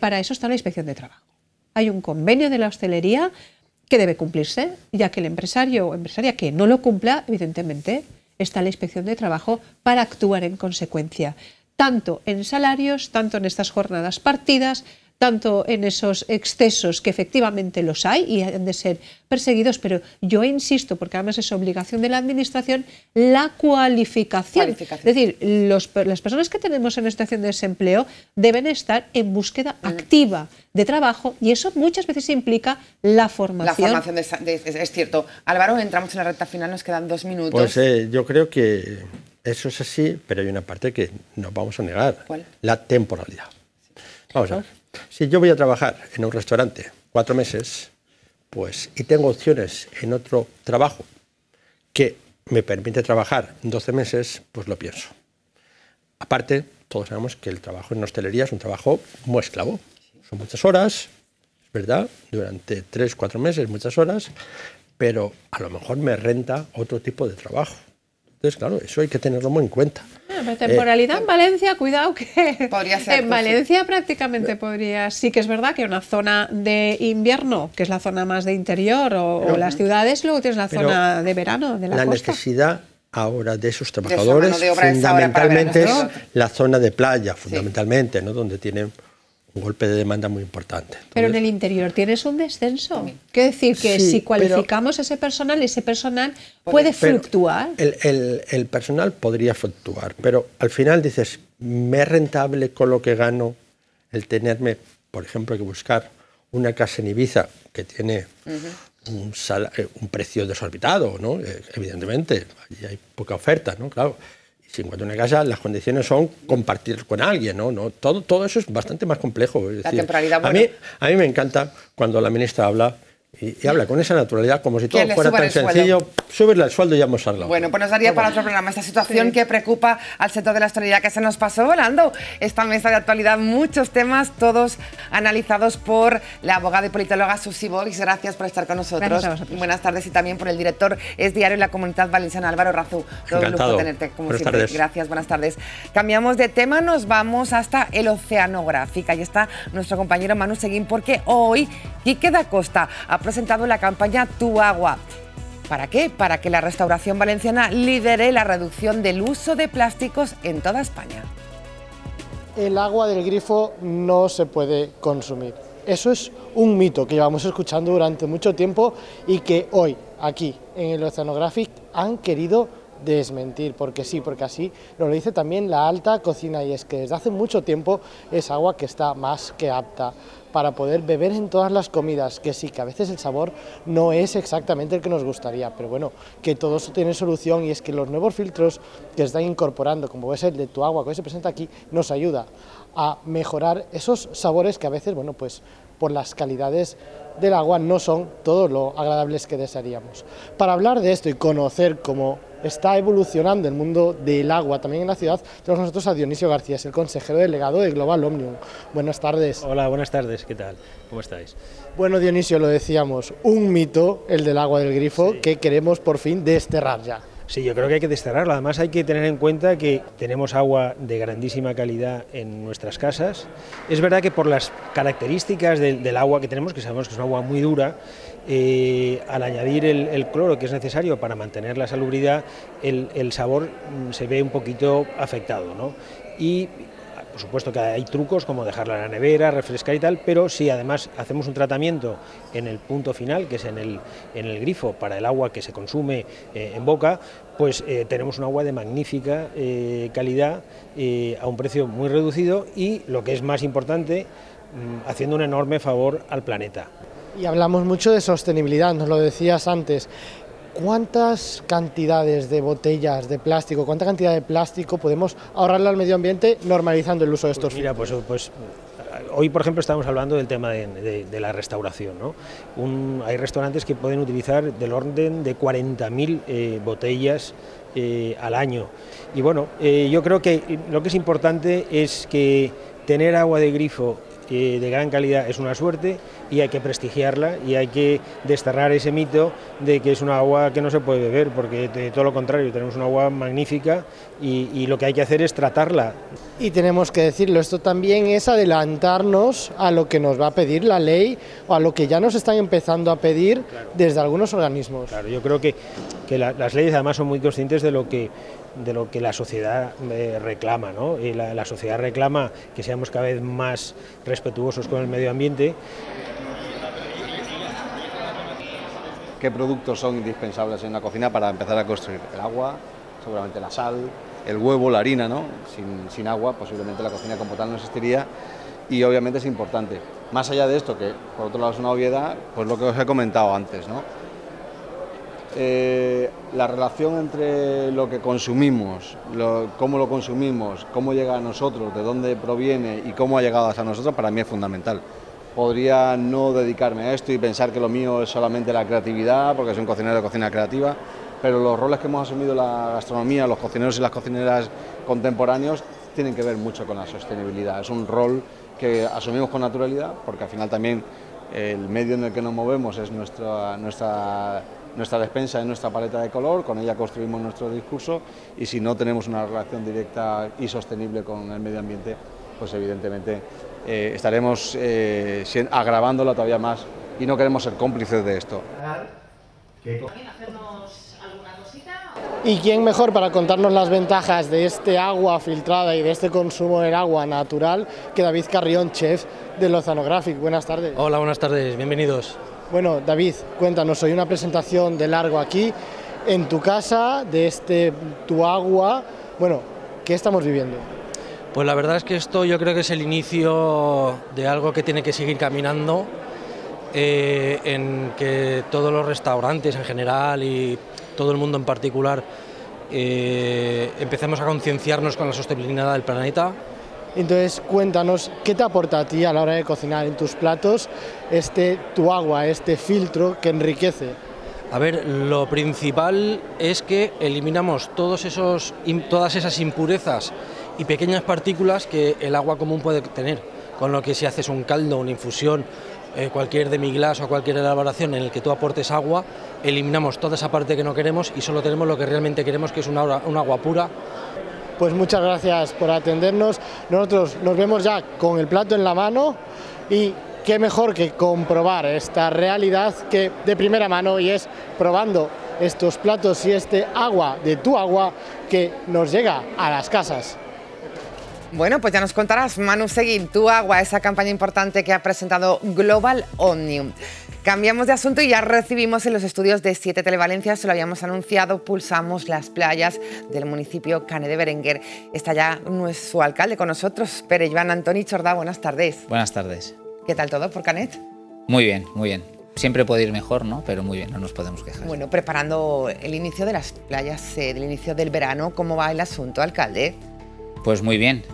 Para eso está la inspección de trabajo. Hay un convenio de la hostelería que debe cumplirse, ya que el empresario o empresaria que no lo cumpla, evidentemente, está la inspección de trabajo para actuar en consecuencia, tanto en salarios, tanto en estas jornadas partidas, tanto en esos excesos que efectivamente los hay y han de ser perseguidos, pero yo insisto, porque además es obligación de la Administración, la cualificación. Cualificación. Es decir, los las personas que tenemos en situación de desempleo deben estar en búsqueda activa de trabajo y eso muchas veces implica la La formación. formación de, de- es, cierto. Álvaro, entramos en la recta final, nos quedan dos minutos. Pues eh, yo creo que eso es así, pero hay una parte que no vamos a negar. ¿Cuál? La temporalidad. Vamos a ver. Si yo voy a trabajar en un restaurante cuatro meses, pues, y tengo opciones en otro trabajo que me permite trabajar 12 meses, pues lo pienso. Aparte, todos sabemos que el trabajo en hostelería es un trabajo muy esclavo. Son muchas horas, es verdad, durante tres, cuatro meses, muchas horas, pero a lo mejor me renta otro tipo de trabajo. Entonces, claro, eso hay que tenerlo muy en cuenta. Pero temporalidad en Valencia, cuidado que Podría ser, en pues, Valencia prácticamente podría. Sí que es verdad que una zona de invierno, que es la zona más de interior o, o las ciudades, luego tienes la zona de verano de la, la costa. necesidad ahora de esos trabajadores, de fundamentalmente es la zona de playa, fundamentalmente, ¿no? donde tienen un golpe de demanda muy importante. Pero en Entonces, el interior tienes un descenso. Quiere decir que Sí, si pero- cualificamos ese personal, ese personal puede Pero fluctuar. El, el- el personal podría fluctuar, pero al final dices, ¿me es rentable con lo que gano el tenerme, por ejemplo, que buscar una casa en Ibiza que tiene un, sala- eh, un precio desorbitado, ¿no? Eh, evidentemente, allí hay poca oferta, ¿no? Claro. Si encuentro una casa, las condiciones son compartir con alguien, ¿no? no todo, todo eso es bastante más complejo. es La decir, temporalidad, a, mí, a mí me encanta cuando la ministra habla y, habla con esa naturalidad como si todo fuera tan sencillo, subirle el sueldo y ya hemos hablado. Bueno, pues nos daría para otro programa esta situación que preocupa al sector de la hostelería que se nos pasó volando. Esta mesa de actualidad, muchos temas, todos analizados por la abogada y politóloga Susi Boix. Gracias por estar con nosotros. Buenas tardes y también por el director Es Diario y la Comunidad Valenciana Álvaro Razú. Todo un lujo tenerte como buenas siempre. Tardes. Gracias, buenas tardes. Cambiamos de tema, nos vamos hasta el oceanográfico. Ahí está nuestro compañero Manu Seguín porque hoy Quique da Costa ha presentado la campaña Tu Agua. ¿Para qué? Para que la restauración valenciana lidere la reducción del uso de plásticos en toda España. El agua del grifo no se puede consumir. Eso es un mito que llevamos escuchando durante mucho tiempo y que hoy, aquí, en el Oceanographic, han querido desmentir, porque sí, porque así nos lo dice también la alta cocina y es que desde hace mucho tiempo es agua que está más que apta para poder beber en todas las comidas, que sí, que a veces el sabor no es exactamente el que nos gustaría, pero bueno, que todo eso tiene solución y es que los nuevos filtros que están incorporando, como es el de tu agua que hoy se presenta aquí, nos ayuda a mejorar esos sabores que a veces, bueno, pues por las calidades del agua no son todo lo agradables que desearíamos. Para hablar de esto y conocer cómo está evolucionando el mundo del agua también en la ciudad, tenemos nosotros a Dionisio García, es el consejero delegado de Global Omnium. Buenas tardes. Hola, buenas tardes, ¿qué tal? ¿Cómo estáis? Bueno, Dionisio, lo decíamos, un mito, el del agua del grifo, que queremos por fin desterrar ya. Sí, yo creo que hay que desterrarlo. Además hay que tener en cuenta que tenemos agua de grandísima calidad en nuestras casas. Es verdad que por las características del, agua que tenemos, que sabemos que es un agua muy dura, eh, al añadir el, cloro que es necesario para mantener la salubridad, el, sabor mm, se ve un poquito afectado. ¿no? Y por supuesto que hay trucos como dejarla en la nevera, refrescar y tal, pero si además hacemos un tratamiento en el punto final, que es en el, en el grifo para el agua que se consume eh, en boca, pues eh, tenemos un agua de magnífica eh, calidad a un precio muy reducido y, lo que es más importante, mm, haciendo un enorme favor al planeta. Y hablamos mucho de sostenibilidad, nos lo decías antes. ¿Cuántas cantidades de botellas de plástico, cuánta cantidad de plástico podemos ahorrarle al medio ambiente normalizando el uso de estos pues Mira, pues, pues, hoy, por ejemplo, estamos hablando del tema de, la restauración. ¿no? hay restaurantes que pueden utilizar del orden de 40.000 eh, botellas eh, al año. Y bueno, eh, yo creo que lo que es importante es que tener agua de grifo de gran calidad es una suerte y hay que prestigiarla y hay que desterrar ese mito de que es una agua que no se puede beber, porque de todo lo contrario, tenemos una agua magnífica y, lo que hay que hacer es tratarla. Y tenemos que decirlo, esto también es adelantarnos a lo que nos va a pedir la ley o a lo que ya nos están empezando a pedir desde algunos organismos. Claro, yo creo que, que las leyes además son muy conscientes de lo que de lo que la sociedad eh, reclama. ¿no? Y la, sociedad reclama que seamos cada vez más respetuosos con el medio ambiente. ¿Qué productos son indispensables en la cocina para empezar a construir? El agua, seguramente la sal, el huevo, la harina, ¿no? Sin, sin, agua posiblemente la cocina como tal no existiría y obviamente es importante. Más allá de esto, que por otro lado es una obviedad, pues lo que os he comentado antes, ¿no? Eh, la relación entre lo que consumimos, cómo lo consumimos, cómo llega a nosotros, de dónde proviene y cómo ha llegado hasta nosotros, para mí es fundamental. Podría no dedicarme a esto y pensar que lo mío es solamente la creatividad, porque soy un cocinero de cocina creativa, pero los roles que hemos asumido la gastronomía, los cocineros y las cocineras contemporáneos, tienen que ver mucho con la sostenibilidad. Es un rol que asumimos con naturalidad, porque al final también el medio en el que nos movemos es nuestra, nuestra nuestra despensa es nuestra paleta de color, con ella construimos nuestro discurso y si no tenemos una relación directa y sostenible con el medio ambiente, pues evidentemente eh, estaremos eh, agravándola todavía más y no queremos ser cómplices de esto. ¿Y quién mejor para contarnos las ventajas de este agua filtrada y de este consumo del agua natural que David Carrión, chef del Oceanographic? Buenas tardes. Hola, buenas tardes, bienvenidos. Bueno, David, cuéntanos, hoy una presentación de largo aquí, en tu casa, de este tu agua. Bueno, ¿qué estamos viviendo? Pues la verdad es que esto yo creo que es el inicio de algo que tiene que seguir caminando, eh, en que todos los restaurantes en general y todo el mundo en particular eh, empecemos a concienciarnos con la sostenibilidad del planeta Entonces cuéntanos qué te aporta a ti a la hora de cocinar en tus platos este tu agua, este filtro que enriquece. A ver, lo principal es que eliminamos todos esos, todas esas impurezas y pequeñas partículas que el agua común puede tener, con lo que si haces un caldo, una infusión, eh, cualquier demiglas o cualquier elaboración en el que tú aportes agua, eliminamos toda esa parte que no queremos y solo tenemos lo que realmente queremos, que es un agua pura pues muchas gracias por atendernos. Nosotros nos vemos ya con el plato en la mano y qué mejor que comprobar esta realidad que de primera mano y es probando estos platos y este agua de tu agua que nos llega a las casas. Bueno, pues ya nos contarás, Manu Seguin, tu agua, esa campaña importante que ha presentado Global Omnium. Cambiamos de asunto y ya recibimos en los estudios de Siete Televalencia, se lo habíamos anunciado, pulsamos las playas del municipio Cane de Berenguer. Está ya nuestro alcalde con nosotros, Pere Iván Antoni Chordá. Buenas tardes. Buenas tardes. ¿Qué tal todo por Canet? Muy bien, muy bien. Siempre puede ir mejor, ¿no? Pero muy bien, no nos podemos quejar. Bueno, preparando el inicio de las playas, eh, del inicio del verano, ¿cómo va el asunto, alcalde? Pues muy bien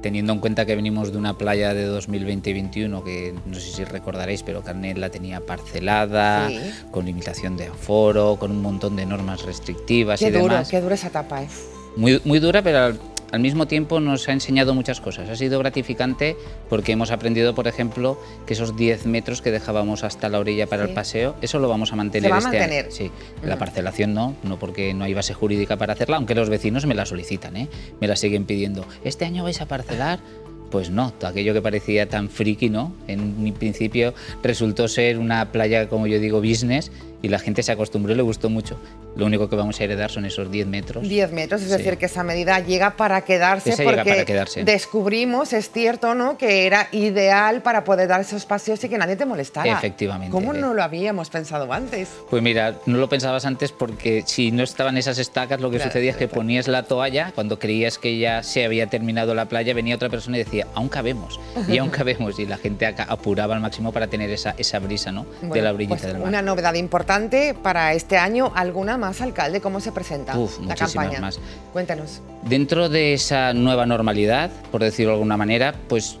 teniendo en cuenta que venimos de una playa de 2020-21 que no sé si recordaréis, pero Carnet la tenía parcelada, con limitación de aforo, con un montón de normas restrictivas qué y duro, demás. Qué dura esa etapa, ¿eh? Muy, muy dura, pero al mismo tiempo nos ha enseñado muchas cosas. Ha sido gratificante porque hemos aprendido, por ejemplo, que esos 10 metros que dejábamos hasta la orilla para el paseo, eso lo vamos a mantener ¿Se va este a mantener? año. Sí, la parcelación no, no porque no hay base jurídica para hacerla, aunque los vecinos me la solicitan, ¿eh? me la siguen pidiendo. ¿Este año vais a parcelar? Pues no, aquello que parecía tan friki, ¿no? En mi principio resultó ser una playa, como yo digo, business y la gente se acostumbró y le gustó mucho. Lo único que vamos a heredar son esos 10 metros. 10 metros, es decir, que esa medida llega para quedarse Esa porque para quedarse. descubrimos, es cierto, ¿no? que era ideal para poder dar esos paseos y que nadie te molestara. Efectivamente. ¿Cómo no lo habíamos pensado antes? Pues mira, no lo pensabas antes porque si no estaban esas estacas, lo que Claro, sucedía es que ponías la toalla, cuando creías que ya se había terminado la playa, venía otra persona y decía, aún cabemos, y aún *laughs* cabemos, y la gente apuraba al máximo para tener esa, esa brisa ¿no? de Bueno, la orillita pues del mar. Una novedad importante para este año. ¿Alguna más, alcalde? ¿Cómo se presenta Uf, la campaña? más. Cuéntanos. Dentro de esa nueva normalidad, por decirlo de alguna manera, pues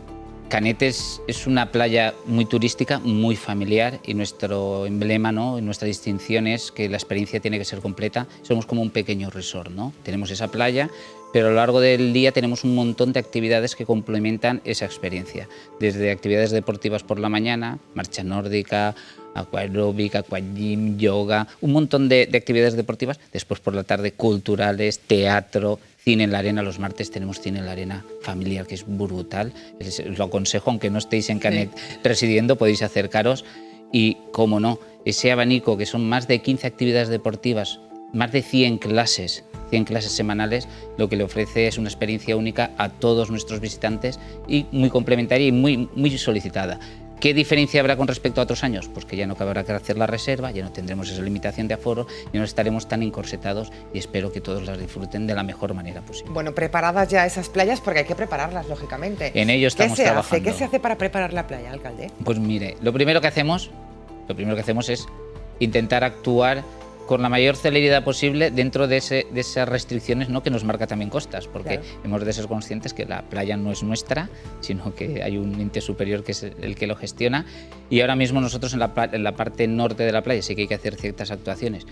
Canetes es una playa muy turística, muy familiar y nuestro emblema, ¿no? y nuestra distinción es que la experiencia tiene que ser completa. Somos como un pequeño resort, ¿no? Tenemos esa playa, pero a lo largo del día tenemos un montón de actividades que complementan esa experiencia. Desde actividades deportivas por la mañana, marcha nórdica, aquaróbica, aquagym, yoga, un montón de, de actividades deportivas. Después por la tarde culturales, teatro, cine en la arena. Los martes tenemos cine en la arena familiar, que es brutal. Lo aconsejo, aunque no estéis en Canet residiendo, podéis acercaros. Y, como no, ese abanico, que son más de 15 actividades deportivas, más de 100 clases, 100 clases semanales, lo que le ofrece es una experiencia única a todos nuestros visitantes y muy complementaria y muy, muy solicitada. ¿Qué diferencia habrá con respecto a otros años? Pues que ya no habrá que hacer la reserva, ya no tendremos esa limitación de aforo y no estaremos tan encorsetados y espero que todos las disfruten de la mejor manera posible. Bueno, preparadas ya esas playas porque hay que prepararlas, lógicamente. En ello estamos ¿Qué se trabajando. hace? ¿Qué se hace para preparar la playa, alcalde? Pues mire, lo primero que hacemos, lo primero que hacemos es intentar actuar con la mayor celeridad posible dentro de, ese- de esas restricciones ¿no? que nos marca también costas, porque Claro. hemos de ser conscientes que la playa no es nuestra, sino que hay un ente superior que es el que lo gestiona. Y ahora mismo nosotros en la, en la parte norte de la playa sí que hay que hacer ciertas actuaciones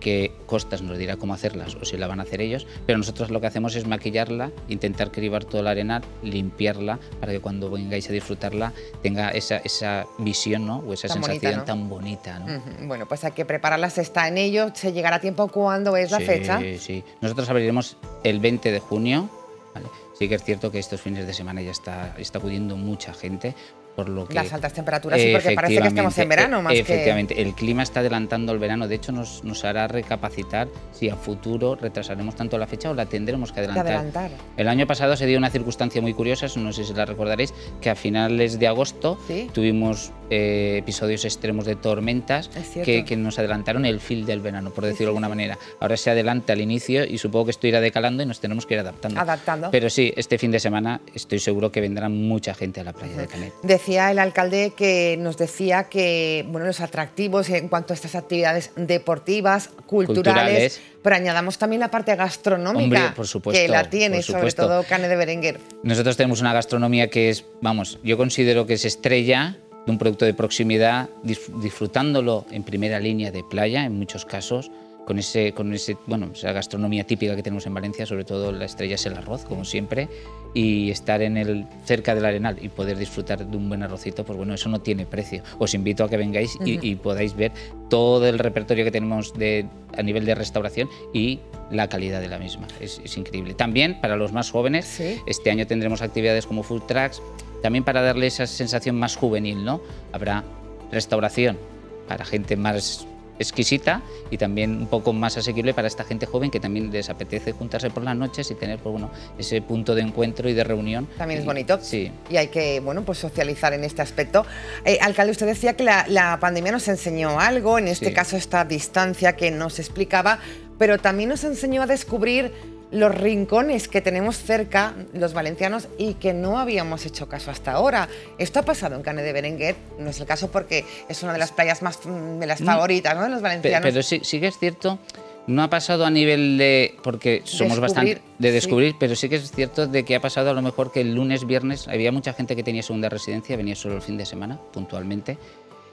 que Costas nos dirá cómo hacerlas o si la van a hacer ellos, pero nosotros lo que hacemos es maquillarla, intentar cribar toda la arena, limpiarla para que cuando vengáis a disfrutarla tenga esa, esa visión ¿no? o esa Tan bonita, sensación ¿no? tan bonita. Bueno, pues hay que prepararlas, está en ello. ¿Se llegará a tiempo cuándo es la sí, fecha? Sí, Nosotros abriremos el 20 de junio. ¿vale? Sí que es cierto que estos fines de semana ya está, está acudiendo mucha gente, por lo que... Las altas temperaturas, sí, porque parece que estamos en verano más que... Efectivamente, el clima está adelantando el verano, de hecho nos, nos hará recapacitar si a futuro retrasaremos tanto la fecha o la tendremos que de adelantar. adelantar. El año pasado se dio una circunstancia muy curiosa, no sé si la recordaréis, que a finales de agosto Sí. tuvimos eh, episodios extremos de tormentas que, que nos adelantaron el fil del verano, por decirlo de alguna manera. Ahora se adelanta al inicio y supongo que esto irá decalando y nos tenemos que ir adaptando. Adaptando. Pero sí, este fin de semana estoy seguro que vendrá mucha gente a la playa de Canet. decía el alcalde que nos decía que bueno, los atractivos en cuanto a estas actividades deportivas, culturales, pero añadamos también la parte gastronómica por supuesto, que la tiene, sobre todo Cane de Berenguer. Nosotros tenemos una gastronomía que es, vamos, yo considero que es estrella de un producto de proximidad, disfrutándolo en primera línea de playa en muchos casos con, ese, con ese, bueno, esa gastronomía típica que tenemos en Valencia, sobre todo la estrella es el arroz, como siempre, y estar en el, cerca del arenal y poder disfrutar de un buen arrocito, pues bueno, eso no tiene precio. Os invito a que vengáis y, podáis ver todo el repertorio que tenemos de, a nivel de restauración y la calidad de la misma. Es, increíble. También para los más jóvenes, este año tendremos actividades como food trucks, también para darle esa sensación más juvenil, ¿no? Habrá restauración para gente más exquisita y también un poco más asequible para esta gente joven que también les apetece juntarse por las noches y tener pues, bueno, ese punto de encuentro y de reunión. También es bonito. Sí. Y hay que bueno, pues socializar en este aspecto. Eh, alcalde, usted decía que la, pandemia nos enseñó algo, en este caso esta distancia que nos explicaba, pero también nos enseñó a descubrir los rincones que tenemos cerca los valencianos y que no habíamos hecho caso hasta ahora. Esto ha pasado en Cane de Berenguer, no es el caso porque es una de las playas más de las mm. favoritas ¿no? de los valencianos. Pero, sí, sí, que es cierto, no ha pasado a nivel de, porque somos bastante de descubrir, pero sí que es cierto de que ha pasado a lo mejor que el lunes, viernes, había mucha gente que tenía segunda residencia, venía solo el fin de semana, puntualmente,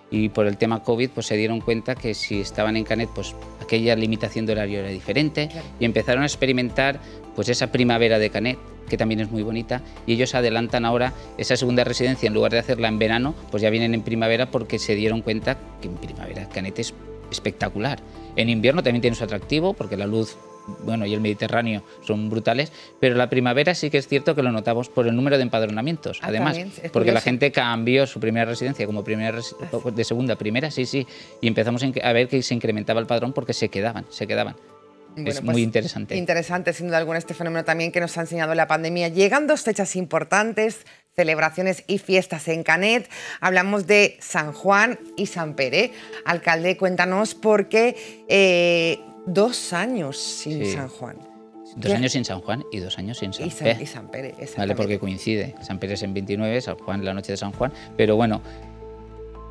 y por el tema COVID pues se dieron cuenta que si estaban en Canet pues aquella limitación de horario era diferente y empezaron a experimentar pues esa primavera de Canet que también es muy bonita y ellos adelantan ahora esa segunda residencia en lugar de hacerla en verano pues ya vienen en primavera porque se dieron cuenta que en primavera Canet es espectacular. En invierno también tiene su atractivo porque la luz bueno, y el Mediterráneo son brutales, pero la primavera sí que es cierto que lo notamos por el número de empadronamientos, ah, además, porque la gente cambió su primera residencia como primera ah, de segunda a primera, sí, sí, y empezamos a ver que se incrementaba el padrón porque se quedaban, se quedaban. es muy pues, interesante. Interesante, sin duda alguna, este fenómeno también que nos ha enseñado la pandemia. Llegan dos fechas importantes, celebraciones y fiestas en Canet. Hablamos de San Juan y San Pere. Alcalde, cuéntanos por qué eh, dos años sin San Juan. Dos años sin San Juan y dos años sin San, Pere. Y San Pere, Vale, porque coincide. San Pere es en 29, San Juan la noche de San Juan. Pero bueno,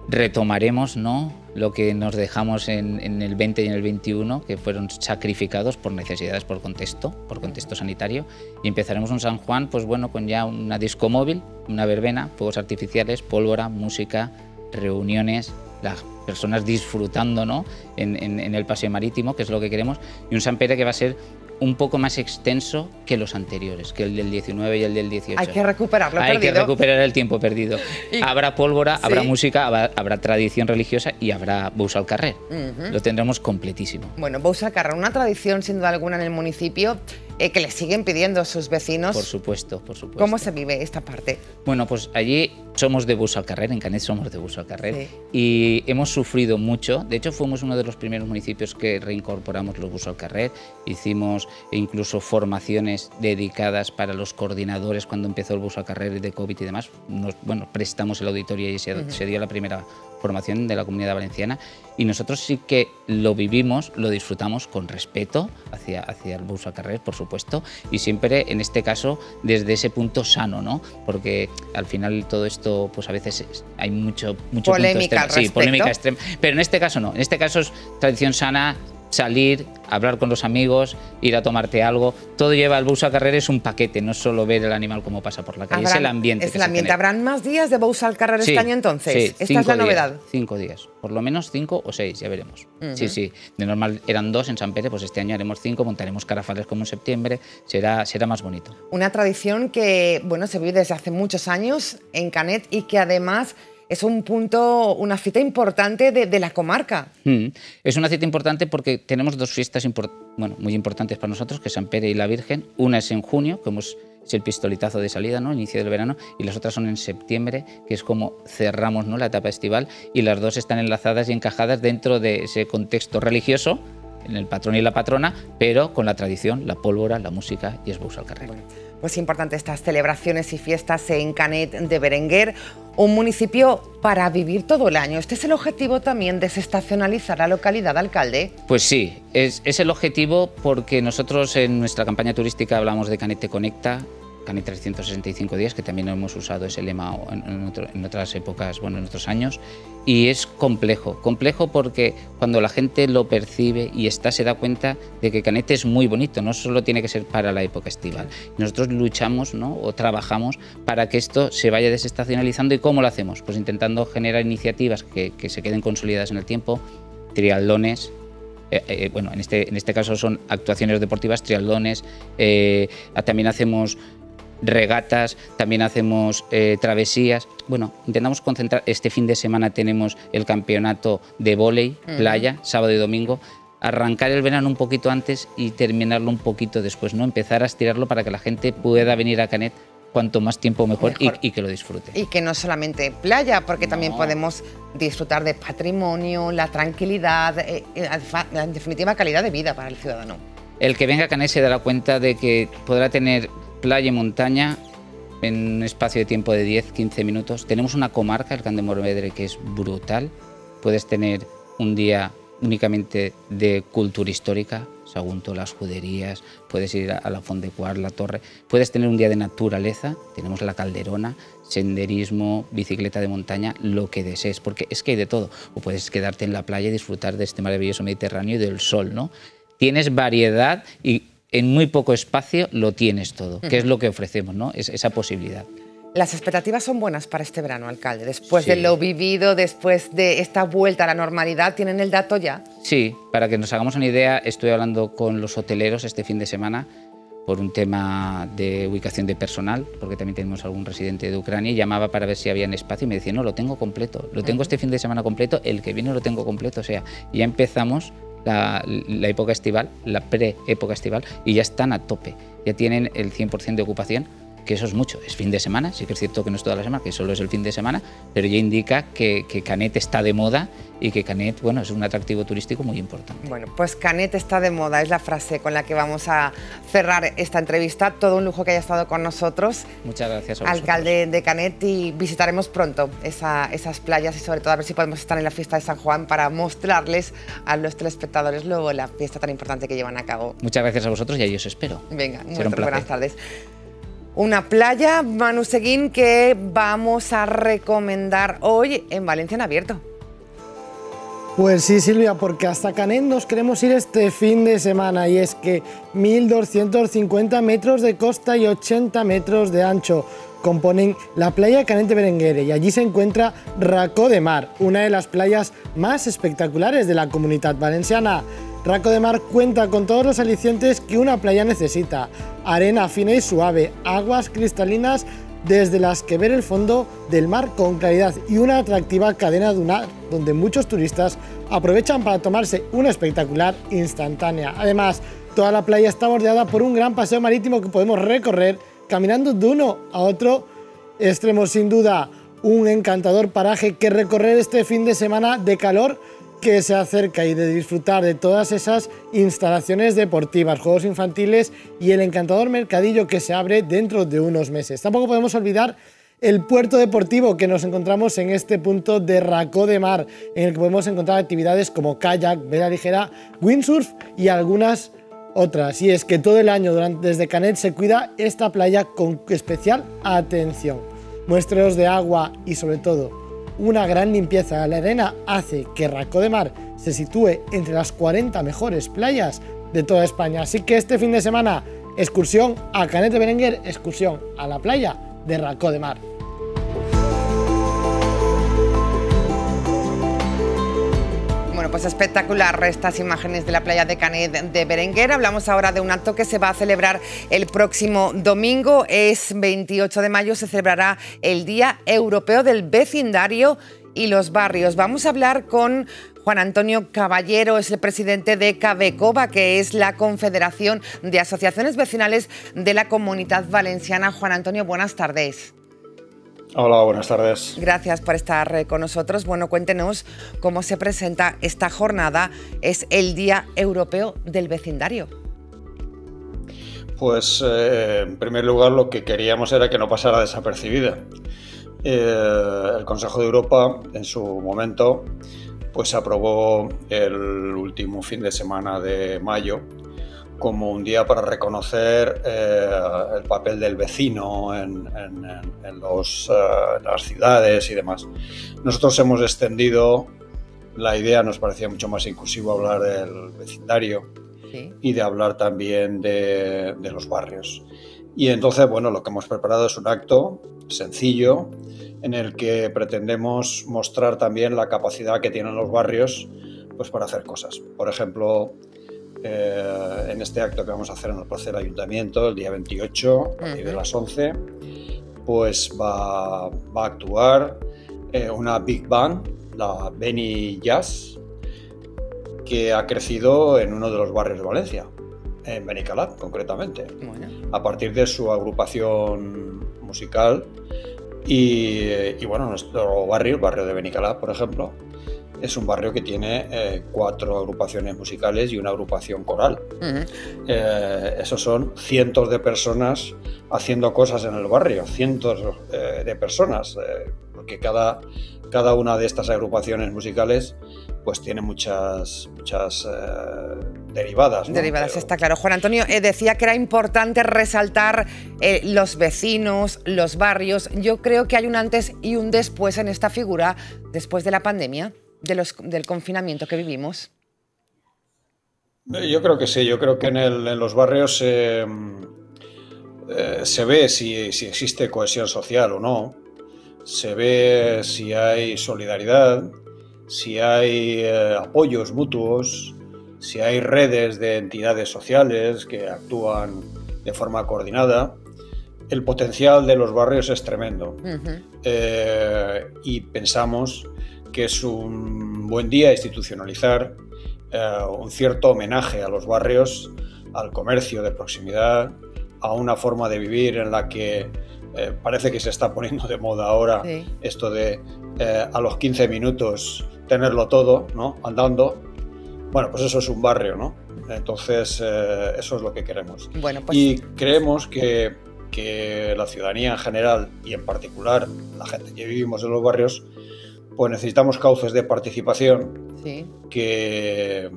retomaremos ¿no? lo que nos dejamos en, el 20 y en el 21, que fueron sacrificados por necesidades, por contexto, por contexto sanitario. Y empezaremos un San Juan, pues bueno, con ya una disco móvil, una verbena, fuegos artificiales, pólvora, música, reuniones, las personas disfrutando ¿no? en, en, el paseo marítimo, que es lo que queremos, y un San Pere que va a ser un poco más extenso que los anteriores, que el del 19 y el del 18. Hay que recuperarlo Hay que recuperar el tiempo perdido. Habrá pólvora, habrá música, habrá, tradición religiosa y habrá Bous al Carrer. Lo tendremos completísimo. Bueno, Bous al Carrer, una tradición sin duda alguna en el municipio eh, que le siguen pidiendo a sus vecinos. Por supuesto, por supuesto. ¿Cómo se vive esta parte? Bueno, pues allí somos de Bus al Carrer, en Canet somos de Bus al Carrer, y hemos sufrido mucho. De hecho, fuimos uno de los primeros municipios que reincorporamos los Bus al Carrer. Hicimos incluso formaciones dedicadas para los coordinadores cuando empezó el Bus al Carrer de COVID y demás. Nos, bueno, prestamos el auditorio y se, se dio la primera formación de la comunidad valenciana y nosotros sí que lo vivimos, lo disfrutamos con respeto hacia, hacia el bus a carrer, por supuesto, y siempre en este caso desde ese punto sano, ¿no? Porque al final todo esto, pues a veces hay mucho, mucho polémica, sí, polémica extrema, pero en este caso no, en este caso es tradición sana, salir, hablar con los amigos, ir a tomarte algo. Todo lleva al bus a carrer, es un paquete, no es solo ver el animal como pasa por la calle, es el ambiente. Es el ambiente. ¿Habrán más días de bus al carrer este año entonces? Sí, Esta es la novedad. cinco días, por lo menos cinco o seis, ya veremos. Sí, sí. De normal eran dos en San Pere, pues este año haremos cinco, montaremos carafales como en septiembre, será, será más bonito. Una tradición que, bueno, se vive desde hace muchos años en Canet y que además es un punto, una cita importante de, la comarca. Mm. Es una cita importante porque tenemos dos fiestas bueno, muy importantes para nosotros, que es San Pere y la Virgen. Una es en junio, como es, el pistoletazo de salida, ¿no? inicio del verano, y las otras son en septiembre, que es como cerramos ¿no? la etapa estival, y las dos están enlazadas y encajadas dentro de ese contexto religioso, en el patrón y la patrona, pero con la tradición, la pólvora, la música y es al carrer pues importante estas celebraciones y fiestas en Canet de Berenguer, un municipio para vivir todo el año. ¿Este es el objetivo también, desestacionalizar la localidad, alcalde? Pues sí, es, el objetivo porque nosotros en nuestra campaña turística hablamos de Canet Conecta, Canet 365 días, que también hemos usado ese lema en, otras épocas, bueno, en otros años, y es complejo, complejo porque cuando la gente lo percibe y está, se da cuenta de que Canet es muy bonito, no solo tiene que ser para la época estival. Nosotros luchamos ¿no? o trabajamos para que esto se vaya desestacionalizando y ¿cómo lo hacemos? Pues intentando generar iniciativas que, que se queden consolidadas en el tiempo, triatlones, eh, eh, bueno, en este, en este caso son actuaciones deportivas, triatlones, eh, también hacemos regatas, también hacemos travesías. Bueno, intentamos concentrar, este fin de semana tenemos el campeonato de vóley, playa, sábado y domingo, arrancar el verano un poquito antes y terminarlo un poquito después, ¿no? Empezar a estirarlo para que la gente pueda venir a Canet cuanto más tiempo mejor, Y, que lo disfrute. Y que no solamente playa, porque también podemos disfrutar de patrimonio, la tranquilidad, eh, eh, en definitiva calidad de vida para el ciudadano. El que venga a Canet se dará cuenta de que podrá tener playa y montaña en un espacio de tiempo de 10-15 minutos. Tenemos una comarca, el Can de Morvedre, que es brutal. Puedes tener un día únicamente de cultura histórica, Sagunto, las juderías, puedes ir a la Font de Cuart, la Torre, puedes tener un día de naturaleza, tenemos la Calderona, senderismo, bicicleta de montaña, lo que desees, porque es que hay de todo. O puedes quedarte en la playa y disfrutar de este maravilloso Mediterráneo y del sol, ¿no? Tienes variedad y en muy poco espacio lo tienes todo, que es lo que ofrecemos, ¿no? Es esa posibilidad. Las expectativas son buenas para este verano, alcalde. Después de lo vivido, después de esta vuelta a la normalidad, ¿tienen el dato ya? Sí, para que nos hagamos una idea, estoy hablando con los hoteleros este fin de semana por un tema de ubicación de personal, porque también tenemos algún residente de Ucrania, y llamaba para ver si había espacio y me decía, no, lo tengo completo, lo tengo este fin de semana completo, el que viene lo tengo completo, o sea, ya empezamos la, la época estival, la pre-época estival, y ya están a tope, ya tienen el 100% de ocupación que eso es mucho. Es fin de semana, sí que es cierto que no es toda la semana, que solo es el fin de semana, pero ya indica que, Canet está de moda y que Canet, bueno, es un atractivo turístico muy importante. Bueno, pues Canet está de moda, es la frase con la que vamos a cerrar esta entrevista. Todo un lujo que haya estado con nosotros. Muchas gracias. A alcalde de Canet y visitaremos pronto esas playas y sobre todo a ver si podemos estar en la fiesta de San Juan para mostrarles a los telespectadores luego la fiesta tan importante que llevan a cabo. Muchas gracias a vosotros y ahí os espero. Venga, buenas tardes una playa, Manu Seguín, que vamos a recomendar hoy en Valencia en abierto. Pues sí, Silvia, porque hasta Canet nos queremos ir este fin de semana y es que 1.250 metros de costa y 80 metros de ancho componen la playa Canet de Berenguere y allí se encuentra Racó de Mar, una de las playas más espectaculares de la comunidad valenciana. Raco de Mar cuenta con todos los alicientes que una playa necesita. Arena fina y suave, aguas cristalinas desde las que ver el fondo del mar con claridad y una atractiva cadena dunar donde muchos turistas aprovechan para tomarse una espectacular instantánea. Además, toda la playa está bordeada por un gran paseo marítimo que podemos recorrer caminando de uno a otro extremo. Sin duda, un encantador paraje que recorrer este fin de semana de calor que se acerca y de disfrutar de todas esas instalaciones deportivas, juegos infantiles y el encantador mercadillo que se abre dentro de unos meses. Tampoco podemos olvidar el puerto deportivo que nos encontramos en este punto de Racó de Mar, en el que podemos encontrar actividades como kayak, vela ligera, windsurf y algunas otras. Y es que todo el año desde Canet se cuida esta playa con especial atención. Muestreos de agua y sobre todo una gran limpieza de la arena hace que Raco de Mar se sitúe entre las 40 mejores playas de toda España. Así que este fin de semana, excursión a Canet de Berenguer, excursión a la playa de Raco de Mar. Pues espectacular estas imágenes de la playa de Canet de Berenguer. Hablamos ahora de un acto que se va a celebrar el próximo domingo. Es 28 de mayo, se celebrará el Día Europeo del Vecindario y los Barrios. Vamos a hablar con Juan Antonio Caballero es el presidente de CABECOVA, que es la Confederación de Asociaciones Vecinales de la Comunidad Valenciana. Juan Antonio, buenas tardes. Hola, buenas tardes. Gracias por estar eh, con nosotros. Bueno, cuéntenos cómo se presenta esta jornada. Es el Día Europeo del Vecindario. Pues eh, en primer lugar lo que queríamos era que no pasara desapercibida. Eh, el Consejo de Europa en su momento pues aprobó el último fin de semana de mayo como un día para reconocer eh, el papel del vecino en, los, eh, las ciudades y demás. Nosotros hemos extendido la idea, nos parecía mucho más inclusivo hablar del vecindario y de hablar también de, de los barrios. Y entonces, bueno, lo que hemos preparado es un acto sencillo en el que pretendemos mostrar también la capacidad que tienen los barrios pues, para hacer cosas. Por ejemplo, eh, en este acto que vamos a hacer en el Plaza del Ayuntamiento el día 28, a partir de las 11, pues va, va a actuar eh, una Big Band, la Beni Jazz, que ha crecido en uno de los barrios de Valencia, en Benicalap concretamente, a partir de su agrupación musical. Y, y, bueno, nuestro barrio, el barrio de Benicalap, por ejemplo, es un barrio que tiene eh, cuatro agrupaciones musicales y una agrupación coral. Eh, esos son cientos de personas haciendo cosas en el barrio, cientos eh, de personas, porque cada, cada una de estas agrupaciones musicales pues tiene muchas, muchas derivadas. Derivadas, está claro. Juan Antonio decía que era importante resaltar los vecinos, los barrios. Yo creo que hay un antes y un después en esta figura después de la pandemia del confinamiento que vivimos? Eh, yo creo que sí, yo creo que en, los barrios eh, se ve si, si, existe cohesión social o no, se ve si hay solidaridad, si hay eh, apoyos mutuos, si hay redes de entidades sociales que actúan de forma coordinada. El potencial de los barrios es tremendo y pensamos que es un buen día institucionalizar eh, un cierto homenaje a los barrios, al comercio de proximidad, a una forma de vivir en la que eh, parece que se está poniendo de moda ahora esto de eh, a los 15 minutos tenerlo todo, ¿no? Andando. Bueno, pues eso es un barrio, ¿no? Entonces, eso es lo que queremos. Bueno, pues... Y creemos que, que la ciudadanía en general y en particular la gente que vivimos en los barrios pues necesitamos cauces de participación que,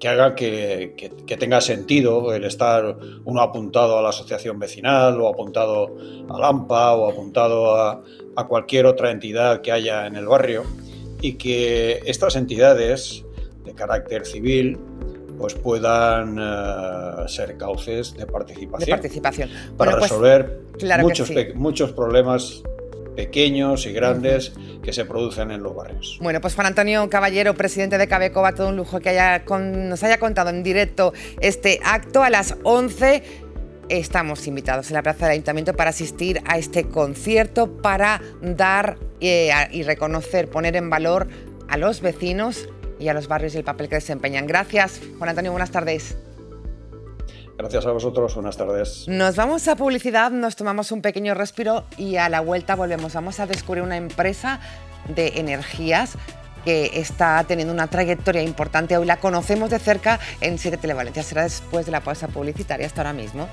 que hagan que, tenga sentido el estar uno apuntado a la asociación vecinal o apuntado al AMPA o apuntado a, cualquier otra entidad que haya en el barrio y que estas entidades de carácter civil pues puedan eh, ser cauces de participación, participación. para pues, resolver muchos, muchos problemas pequeños y grandes que se producen en los barrios. Bueno, pues Juan Antonio Caballero, presidente de Cabeco, va todo un lujo que haya nos haya contado en directo este acto a las 11 estamos invitados en la Plaza del Ayuntamiento para asistir a este concierto, para dar eh, y reconocer, poner en valor a los vecinos y a los barrios y el papel que desempeñan. Gracias, Juan Antonio, buenas tardes. Gracias a vosotros, buenas tardes. Nos vamos a publicidad, nos tomamos un pequeño respiro y a la vuelta volvemos. Vamos a descubrir una empresa de energías que está teniendo una trayectoria importante. Hoy la conocemos de cerca en Siete Televalencia. Será después de la pausa publicitaria hasta ahora mismo.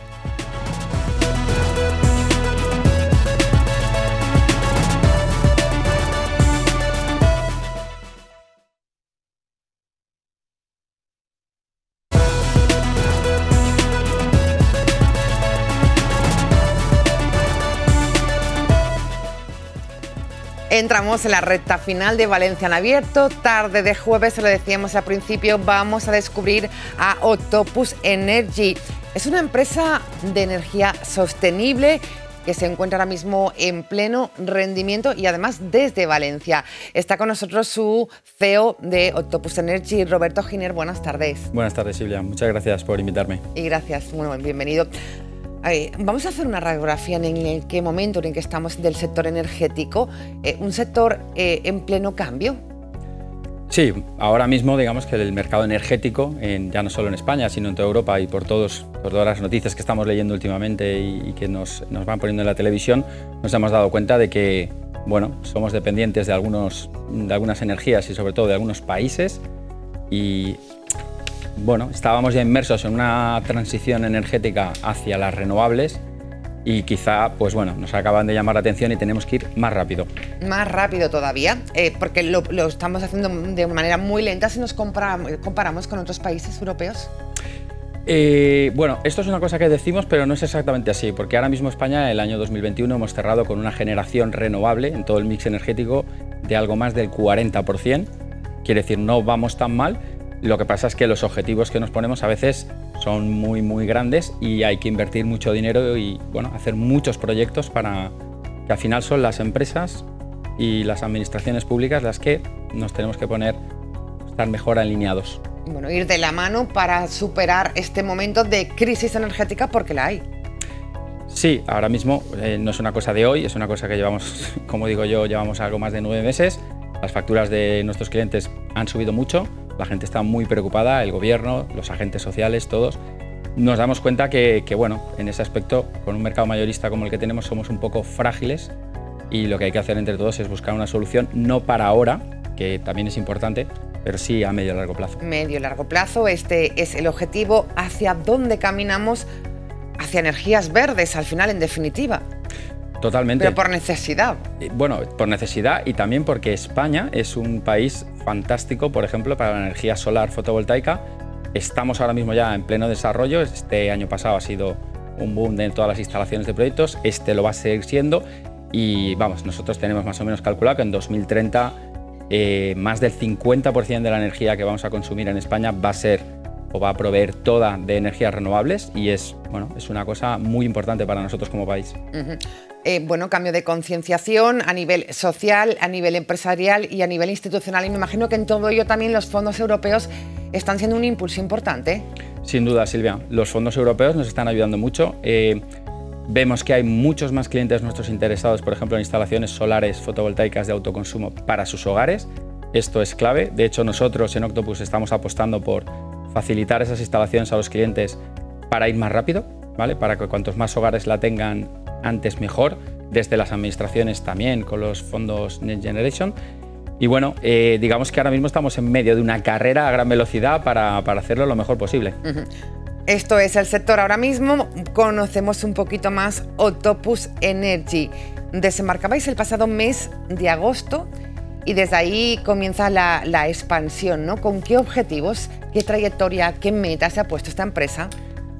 Entramos en la recta final de Valencia en Abierto. Tarde de jueves, se lo decíamos al principio, vamos a descubrir a Octopus Energy. Es una empresa de energía sostenible que se encuentra ahora mismo en pleno rendimiento y además desde Valencia. Está con nosotros su CEO de Octopus Energy, Roberto Giner. Buenas tardes. Buenas tardes, Silvia. Muchas gracias por invitarme. Y gracias, muy buen bienvenido vamos a hacer una radiografía en qué momento en que estamos del sector energético, eh, un sector eh, en pleno cambio. Sí, ahora mismo digamos que el mercado energético, ya no solo en España, sino en toda Europa y por, todos, por todas las noticias que estamos leyendo últimamente y, que nos, nos, van poniendo en la televisión, nos hemos dado cuenta de que bueno, somos dependientes de, algunos, de algunas energías y sobre todo de algunos países y bueno, estábamos ya inmersos en una transición energética hacia las renovables y quizá, pues bueno, nos acaban de llamar la atención y tenemos que ir más rápido. Más rápido todavía, eh, porque lo, estamos haciendo de manera muy lenta si nos comparamos, con otros países europeos. Eh, bueno, esto es una cosa que decimos, pero no es exactamente así, porque ahora mismo España, el año 2021, hemos cerrado con una generación renovable en todo el mix energético de algo más del 40%. Quiere decir, no vamos tan mal. Lo que pasa es que los objetivos que nos ponemos a veces son muy, muy grandes y hay que invertir mucho dinero y bueno, hacer muchos proyectos para que al final son las empresas y las administraciones públicas las que nos tenemos que poner, estar mejor alineados bueno, ir de la mano para superar este momento de crisis energética porque la hay. Sí, ahora mismo eh, no es una cosa de hoy, es una cosa que llevamos, *laughs* como digo yo, llevamos algo más de nueve meses. Las facturas de nuestros clientes han subido mucho, la gente está muy preocupada, el gobierno, los agentes sociales, todos. Nos damos cuenta que, que, bueno, en ese aspecto, con un mercado mayorista como el que tenemos, somos un poco frágiles y lo que hay que hacer entre todos es buscar una solución, no para ahora, que también es importante, pero sí a medio y largo plazo. Medio y largo plazo, este es el objetivo. ¿Hacia dónde caminamos? Hacia energías verdes, al final, en definitiva. Totalmente. Pero por necesidad. Bueno, por necesidad y también porque España es un país fantástico, por ejemplo, para la energía solar fotovoltaica. Estamos ahora mismo ya en pleno desarrollo. Este año pasado ha sido un boom de todas las instalaciones de proyectos. Este lo va a seguir siendo. Y vamos, nosotros tenemos más o menos calculado que en 2030 eh, más del 50% de la energía que vamos a consumir en España va a ser o va a proveer toda de energías renovables y es, bueno, es una cosa muy importante para nosotros como país. Eh, bueno, cambio de concienciación a nivel social, a nivel empresarial y a nivel institucional. Y me imagino que en todo ello también los fondos europeos están siendo un impulso importante. Sin duda, Silvia. Los fondos europeos nos están ayudando mucho. Eh, Vemos que hay muchos más clientes nuestros interesados, por ejemplo, en instalaciones solares fotovoltaicas de autoconsumo para sus hogares. Esto es clave. De hecho, nosotros en Octopus estamos apostando por facilitar esas instalaciones a los clientes para ir más rápido, ¿vale? Para que cuantos más hogares la tengan antes mejor, desde las administraciones también con los fondos Next Generation. Y bueno, eh, digamos que ahora mismo estamos en medio de una carrera a gran velocidad para, hacerlo lo mejor posible. Esto es el sector ahora mismo. Conocemos un poquito más Octopus Energy. Desembarcabais el pasado mes de agosto y desde ahí comienza la, expansión, ¿no? ¿Con qué objetivos, qué trayectoria, qué meta se ha puesto esta empresa?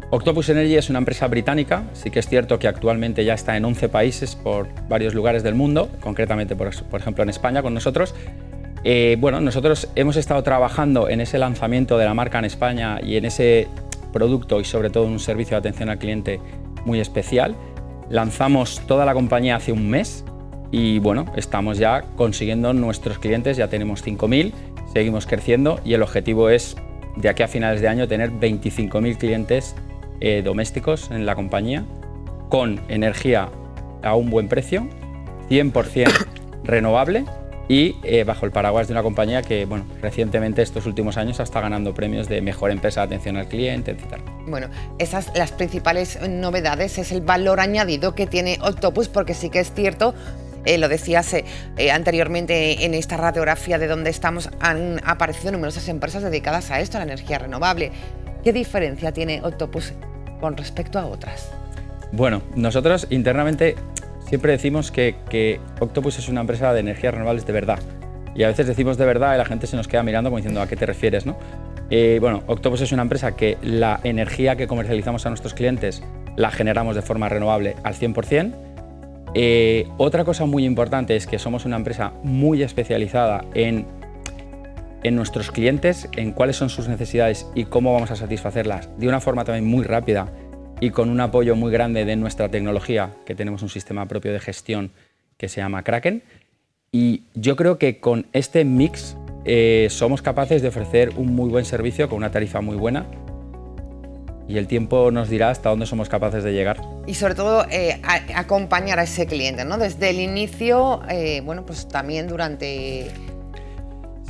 Octopus Energy es una empresa británica, sí que es cierto que actualmente ya está en 11 países por varios lugares del mundo, concretamente por, ejemplo en España con nosotros. Eh, bueno, nosotros hemos estado trabajando en ese lanzamiento de la marca en España y en ese producto y sobre todo un servicio de atención al cliente muy especial. Lanzamos toda la compañía hace un mes y bueno, estamos ya consiguiendo nuestros clientes, ya tenemos 5.000, seguimos creciendo y el objetivo es de aquí a finales de año tener 25.000 clientes eh, domésticos en la compañía con energía a un buen precio, 100% *coughs* renovable y eh, bajo el paraguas de una compañía que, bueno, recientemente estos últimos años está ganando premios de mejor empresa de atención al cliente, etc. Bueno, esas las principales novedades es el valor añadido que tiene Octopus, porque sí que es cierto eh, lo decías eh, anteriormente en esta radiografía de donde estamos, han aparecido numerosas empresas dedicadas a esto, a la energía renovable. ¿Qué diferencia tiene Octopus con respecto a otras? Bueno, nosotros internamente Siempre decimos que, Octopus es una empresa de energías renovables de verdad. Y a veces decimos de verdad y la gente se nos queda mirando como diciendo a qué te refieres, ¿no? Eh, bueno, Octopus es una empresa que la energía que comercializamos a nuestros clientes la generamos de forma renovable al 100%. Eh, otra cosa muy importante es que somos una empresa muy especializada en, en nuestros clientes, en cuáles son sus necesidades y cómo vamos a satisfacerlas de una forma también muy rápida y con un apoyo muy grande de nuestra tecnología, que tenemos un sistema propio de gestión que se llama Kraken. Y yo creo que con este mix eh, somos capaces de ofrecer un muy buen servicio con una tarifa muy buena y el tiempo nos dirá hasta dónde somos capaces de llegar. Y sobre todo eh, acompañar a ese cliente, ¿no? Desde el inicio, eh, bueno, pues también durante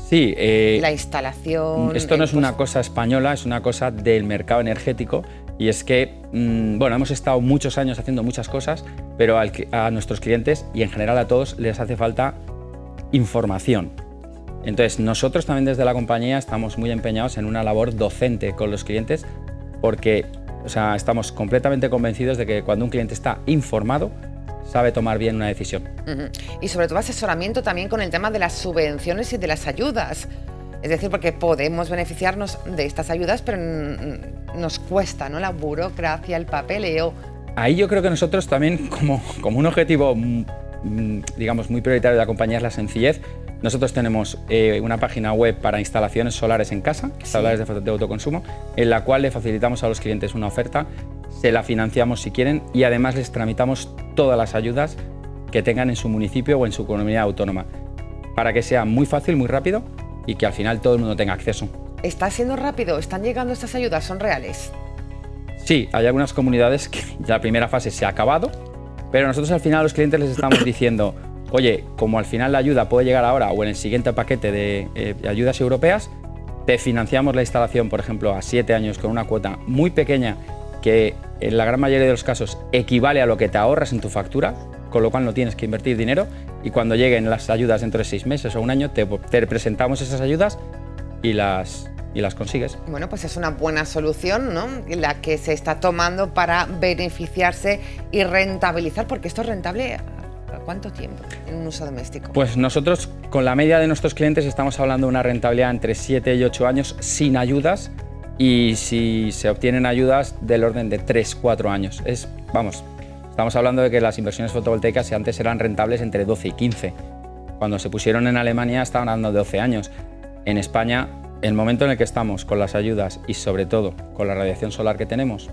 sí, la instalación. Esto no es una cosa española, es una cosa del mercado energético y es que, mm, bueno, hemos estado muchos años haciendo muchas cosas, pero a nuestros clientes y en general a todos les hace falta información. Entonces, nosotros también desde la compañía estamos muy empeñados en una labor docente con los clientes porque o sea, estamos completamente convencidos de que cuando un cliente está informado, sabe tomar bien una decisión. Y sobre todo asesoramiento también con el tema de las subvenciones y de las ayudas. Es decir, porque podemos beneficiarnos de estas ayudas, pero nos cuesta, ¿no? La burocracia, el papeleo. Ahí yo creo que nosotros también, como, como un objetivo, mm, mm, digamos, muy prioritario de la compañía es la sencillez, nosotros tenemos eh, una página web para instalaciones solares en casa, solares de, de autoconsumo, en la cual le facilitamos a los clientes una oferta, se la financiamos si quieren y además les tramitamos todas las ayudas que tengan en su municipio o en su comunidad autónoma, para que sea muy fácil, muy rápido y que al final todo el mundo tenga acceso. ¿Está siendo rápido? ¿Están llegando estas ayudas? ¿Son reales? Sí, hay algunas comunidades que la primera fase se ha acabado, pero nosotros al final a los clientes les estamos diciendo, oye, como al final la ayuda puede llegar ahora o en el siguiente paquete de eh, ayudas europeas, te financiamos la instalación, por ejemplo, a siete años con una cuota muy pequeña que en la gran mayoría de los casos equivale a lo que te ahorras en tu factura, con lo cual no tienes que invertir dinero y cuando lleguen las ayudas dentro de seis meses o un año te, te presentamos esas ayudas y las, y las consigues. Bueno, pues es una buena solución, ¿no? La que se está tomando para beneficiarse y rentabilizar, porque esto es rentable ¿a cuánto tiempo en un uso doméstico? Pues nosotros con la media de nuestros clientes estamos hablando de una rentabilidad entre 7 y 8 años sin ayudas y si se obtienen ayudas del orden de 3-4 años. Vamos, estamos hablando de que las inversiones fotovoltaicas antes eran rentables entre 12 y 15. Cuando se pusieron en Alemania estaban hablando de 12 años. En España, el momento en el que estamos con las ayudas y sobre todo con la radiación solar que tenemos,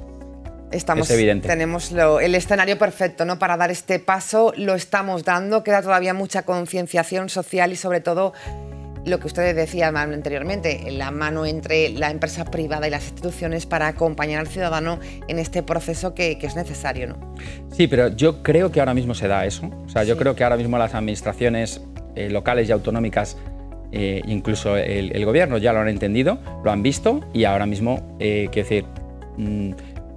Estamos, es evidente. Tenemos lo- el escenario perfecto ¿no? para dar este paso, lo estamos dando, queda todavía mucha concienciación social y sobre todo lo que ustedes decían anteriormente, la mano entre la empresa privada y las instituciones para acompañar al ciudadano en este proceso que, que es necesario. ¿no? Sí, pero yo creo que ahora mismo se da eso. O sea, yo creo que ahora mismo las administraciones eh, locales y autonómicas, eh, incluso el, el gobierno, ya lo han entendido, lo han visto y ahora mismo, eh, quiero decir, mm,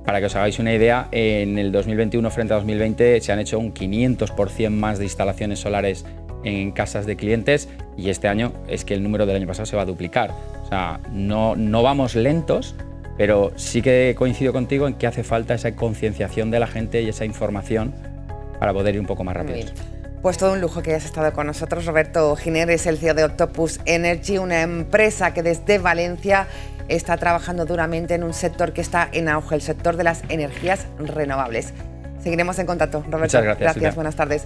para que os hagáis una idea, en el 2021 frente a 2020 se han hecho un 500% más de instalaciones solares en casas de clientes y este año es que el número del año pasado se va a duplicar. O sea, no, no vamos lentos, pero sí que coincido contigo en que hace falta esa concienciación de la gente y esa información para poder ir un poco más rápido. Pues todo un lujo que hayas estado con nosotros. Roberto Giner es el CEO de Octopus Energy, una empresa que desde Valencia está trabajando duramente en un sector que está en auge, el sector de las energías renovables. Seguiremos en contacto. Roberto, Muchas gracias, Silvia. buenas tardes.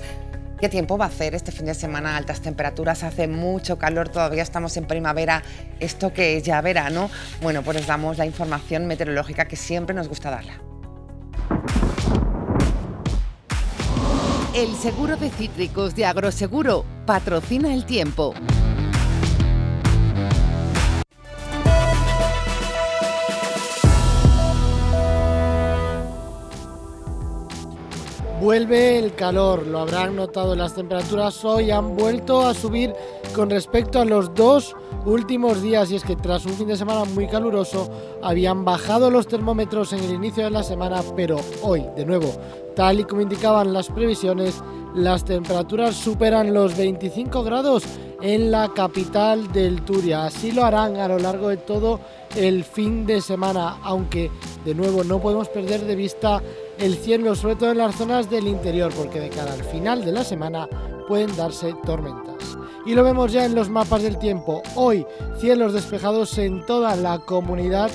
¿Qué tiempo va a hacer este fin de semana? Altas temperaturas, hace mucho calor, todavía estamos en primavera, esto que es ya verano. Bueno, pues les damos la información meteorológica que siempre nos gusta darla. El seguro de cítricos de Agroseguro patrocina el tiempo. Vuelve el calor, lo habrán notado las temperaturas hoy han vuelto a subir con respecto a los dos últimos días y es que tras un fin de semana muy caluroso habían bajado los termómetros en el inicio de la semana, pero hoy de nuevo, tal y como indicaban las previsiones, las temperaturas superan los 25 grados en la capital del Turia. Así lo harán a lo largo de todo el fin de semana, aunque de nuevo no podemos perder de vista el cielo, sobre todo en las zonas del interior, porque de cara al final de la semana pueden darse tormentas. Y lo vemos ya en los mapas del tiempo. Hoy cielos despejados en toda la comunidad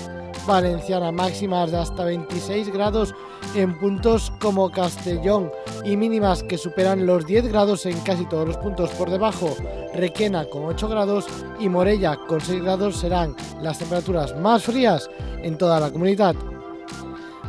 valenciana, máximas de hasta 26 grados en puntos como Castellón y mínimas que superan los 10 grados en casi todos los puntos por debajo. Requena con 8 grados y Morella con 6 grados serán las temperaturas más frías en toda la comunidad.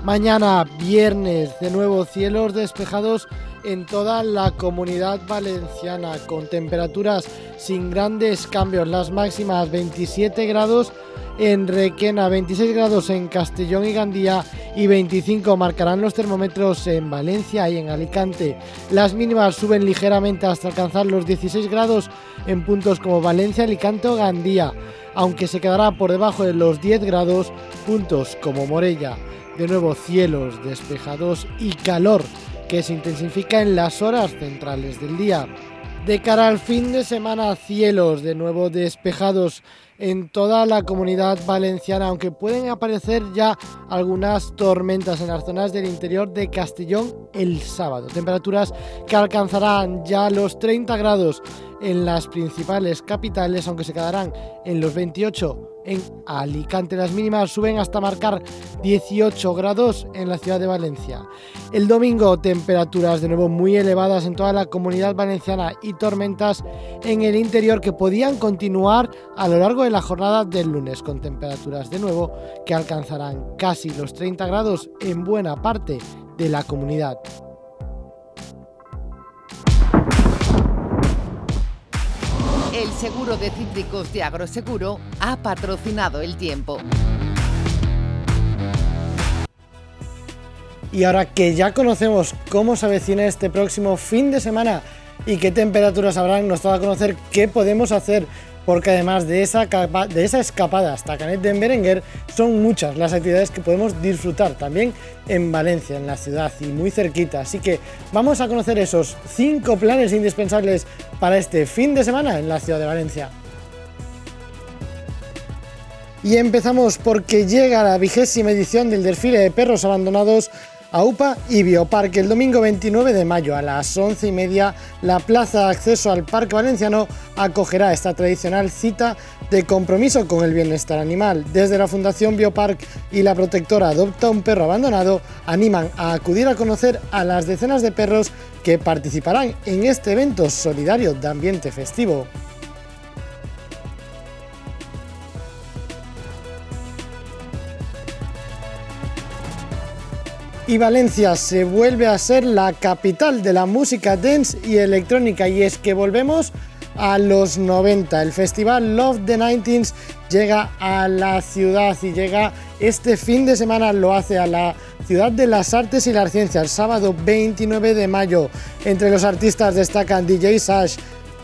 Mañana viernes, de nuevo cielos despejados en toda la comunidad valenciana, con temperaturas sin grandes cambios. Las máximas 27 grados en Requena, 26 grados en Castellón y Gandía y 25 marcarán los termómetros en Valencia y en Alicante. Las mínimas suben ligeramente hasta alcanzar los 16 grados en puntos como Valencia, Alicante o Gandía, aunque se quedará por debajo de los 10 grados puntos como Morella. De nuevo cielos despejados y calor que se intensifica en las horas centrales del día. De cara al fin de semana, cielos de nuevo despejados en toda la comunidad valenciana, aunque pueden aparecer ya algunas tormentas en las zonas del interior de Castellón el sábado. Temperaturas que alcanzarán ya los 30 grados en las principales capitales, aunque se quedarán en los 28 en Alicante. Las mínimas suben hasta marcar 18 grados en la ciudad de Valencia. El domingo temperaturas de nuevo muy elevadas en toda la comunidad valenciana y tormentas en el interior que podían continuar a lo largo de la jornada del lunes con temperaturas de nuevo que alcanzarán casi los 30 grados en buena parte de la comunidad. El seguro de cítricos de Agroseguro ha patrocinado el tiempo. Y ahora que ya conocemos cómo se avecina este próximo fin de semana y qué temperaturas habrán, nos toca conocer qué podemos hacer porque además de esa, de esa escapada hasta Canet de Berenguer, son muchas las actividades que podemos disfrutar también en Valencia, en la ciudad y muy cerquita. Así que vamos a conocer esos cinco planes indispensables para este fin de semana en la ciudad de Valencia. Y empezamos porque llega la vigésima edición del desfile de perros abandonados AUPA y Bioparque. El domingo 29 de mayo a las 11 y media, la plaza de acceso al Parque Valenciano acogerá esta tradicional cita de compromiso con el bienestar animal. Desde la Fundación Biopark y la protectora Adopta un perro abandonado, animan a acudir a conocer a las decenas de perros que participarán en este evento solidario de ambiente festivo. Y Valencia se vuelve a ser la capital de la música dance y electrónica y es que volvemos a los 90. El festival Love the 90s llega a la ciudad y llega este fin de semana, lo hace a la ciudad de las artes y las ciencias, el sábado 29 de mayo. Entre los artistas destacan DJ Sash,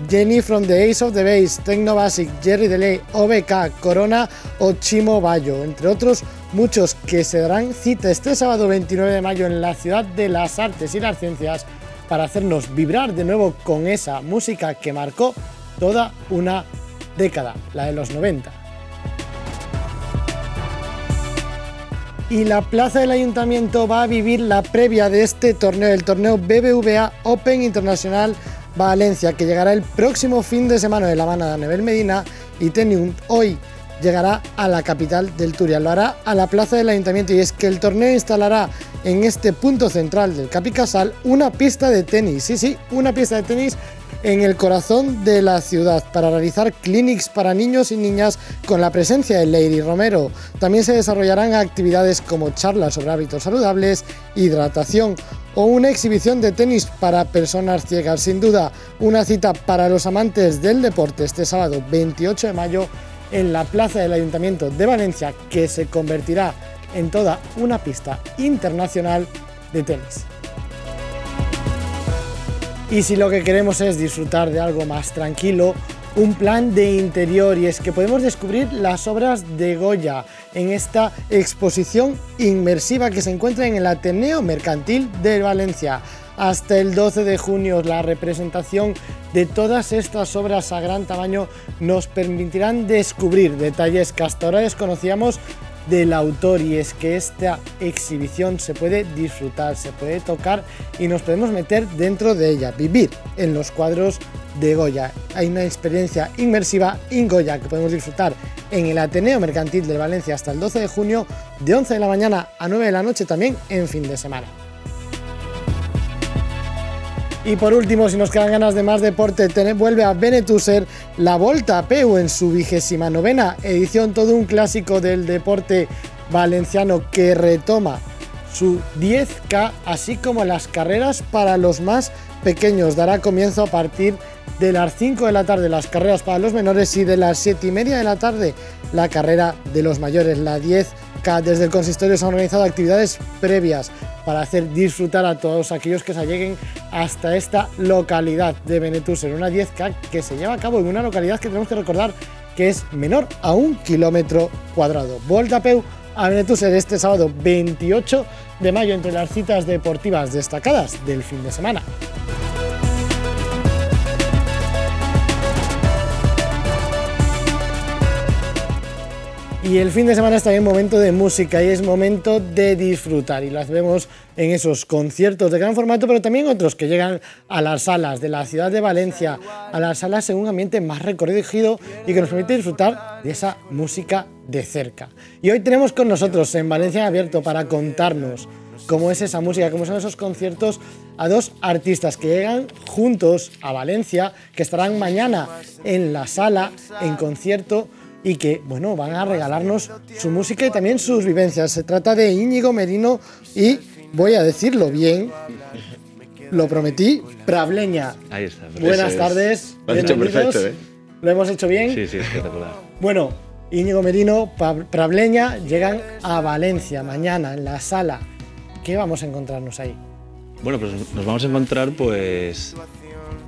Jenny from the Ace of the Base, Tecno Basic, Jerry Delay, OBK, Corona o Chimo Bayo, entre otros muchos que se darán cita este sábado 29 de mayo en la ciudad de las artes y las ciencias para hacernos vibrar de nuevo con esa música que marcó toda una década, la de los 90. Y la plaza del ayuntamiento va a vivir la previa de este torneo, el torneo BBVA Open Internacional Valencia, que llegará el próximo fin de semana de la mano de Anabel Medina y Tenium hoy llegará a la capital del Turia. Lo hará a la plaza del ayuntamiento y es que el torneo instalará en este punto central del Capicasal una pista de tenis. Sí, sí, una pista de tenis en el corazón de la ciudad para realizar clinics para niños y niñas con la presencia de Lady Romero. También se desarrollarán actividades como charlas sobre hábitos saludables, hidratación o una exhibición de tenis para personas ciegas. Sin duda, una cita para los amantes del deporte este sábado 28 de mayo en la plaza del Ayuntamiento de Valencia que se convertirá en toda una pista internacional de tenis. Y si lo que queremos es disfrutar de algo más tranquilo, un plan de interior y es que podemos descubrir las obras de Goya en esta exposición inmersiva que se encuentra en el Ateneo Mercantil de Valencia. Hasta el 12 de junio la representación de todas estas obras a gran tamaño nos permitirán descubrir detalles que hasta ahora desconocíamos del autor y es que esta exhibición se puede disfrutar, se puede tocar y nos podemos meter dentro de ella, vivir en los cuadros de Goya. Hay una experiencia inmersiva en Goya que podemos disfrutar en el Ateneo Mercantil de Valencia hasta el 12 de junio de 11 de la mañana a 9 de la noche también en fin de semana. Y por último, si nos quedan ganas de más deporte, vuelve a Benetuser la Volta Peu en su vigésima novena edición, todo un clásico del deporte valenciano que retoma su 10K, así como las carreras para los más pequeños. Dará comienzo a partir de las 5 de la tarde las carreras para los menores y de las 7 y media de la tarde la carrera de los mayores, la 10K. Desde el consistorio se han organizado actividades previas para hacer disfrutar a todos aquellos que se lleguen hasta esta localidad de en una 10K que se lleva a cabo en una localidad que tenemos que recordar que es menor a un kilómetro cuadrado. Volta Peu a Benetuser este sábado 28 de mayo entre las citas deportivas destacadas del fin de semana. Y el fin de semana es también momento de música y es momento de disfrutar. Y las vemos en esos conciertos de gran formato, pero también otros que llegan a las salas de la ciudad de Valencia, a las salas en un ambiente más recorrido y que nos permite disfrutar de esa música de cerca. Y hoy tenemos con nosotros en Valencia Abierto para contarnos cómo es esa música, cómo son esos conciertos a dos artistas que llegan juntos a Valencia, que estarán mañana en la sala, en concierto y que bueno, van a regalarnos su música y también sus vivencias. Se trata de Íñigo Merino y, voy a decirlo bien, lo prometí, Pravleña. Ahí está. Buenas tardes. Lo has hecho perfecto, ¿eh? ¿Lo hemos hecho bien? Sí, sí, espectacular. Bueno, Íñigo Merino, Pravleña llegan a Valencia mañana en la sala. ¿Qué vamos a encontrarnos ahí? Bueno, pues nos vamos a encontrar pues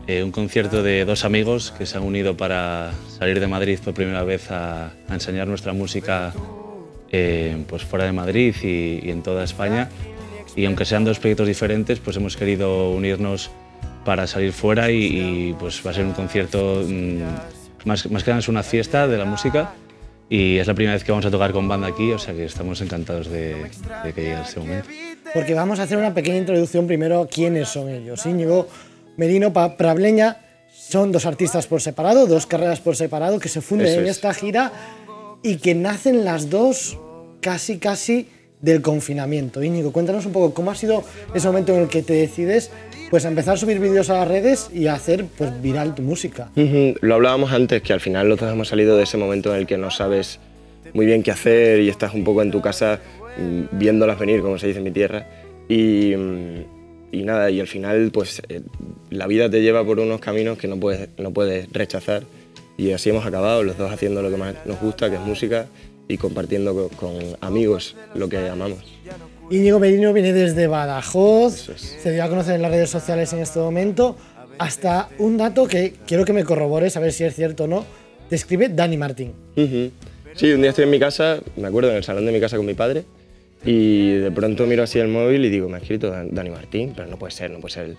eh, un concierto de dos amigos que se han unido para salir de Madrid por primera vez a, a enseñar nuestra música eh, pues fuera de Madrid y, y en toda España. Y aunque sean dos proyectos diferentes, pues hemos querido unirnos para salir fuera y, y, pues va a ser un concierto mm, más, más que nada es una fiesta de la música y es la primera vez que vamos a tocar con banda aquí, o sea que estamos encantados de, de que llegue este momento. Porque vamos a hacer una pequeña introducción primero quiénes son ellos. Íñigo Merino, Pravleña, son dos artistas por separado, dos carreras por separado que se funden Eso en es. esta gira y que nacen las dos casi casi del confinamiento. Íñigo, cuéntanos un poco cómo ha sido ese momento en el que te decides pues a empezar a subir vídeos a las redes y a hacer pues viral tu música. Lo hablábamos antes, que al final los dos hemos salido de ese momento en el que no sabes muy bien qué hacer y estás un poco en tu casa mm, viéndolas venir, como se dice en mi tierra. Y, mm, y nada, y al final pues eh, la vida te lleva por unos caminos que no puedes, no puedes rechazar. Y así hemos acabado, los dos haciendo lo que más nos gusta, que es música, y compartiendo co- con, amigos lo que amamos. Íñigo Merino viene desde Badajoz, se dio a conocer en las redes sociales en este momento, hasta un dato que quiero que me corrobores, a ver si es cierto o no. Te escribe Dani Martín. Ujú. Sí, un día estoy en mi casa, me acuerdo, en el salón de mi casa con mi padre, y de pronto miro así el móvil y digo, me ha escrito Dan- Dani Martín, pero no puede ser, no puede ser él.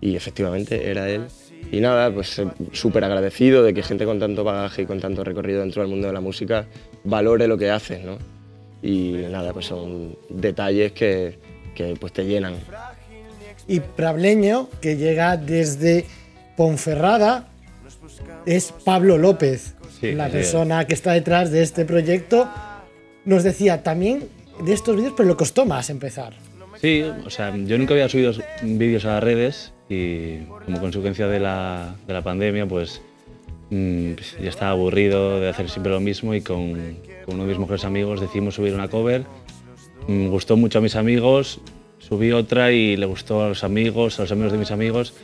Y efectivamente era él. Y nada, pues eh, súper agradecido de que gente con tanto bagaje y con tanto recorrido dentro del mundo de la música valore lo que haces, ¿no? Y nada, pues son detalles que, que pues te llenan. Y Pravleño, que llega desde Ponferrada, es Pablo López, Sí, la persona que está detrás de este proyecto. Nos decía también de estos vídeos, pero le costó más empezar. Sí, o sea, yo nunca había subido vídeos a las redes y como consecuencia de la, de la pandemia, pues mm, ya estaba aburrido de hacer siempre lo mismo y con, con uno de mis mejores amigos decidimos subir una cover. Mm, gustó mucho a mis amigos, subí otra y le gustó a los amigos, a los amigos de mis amigos.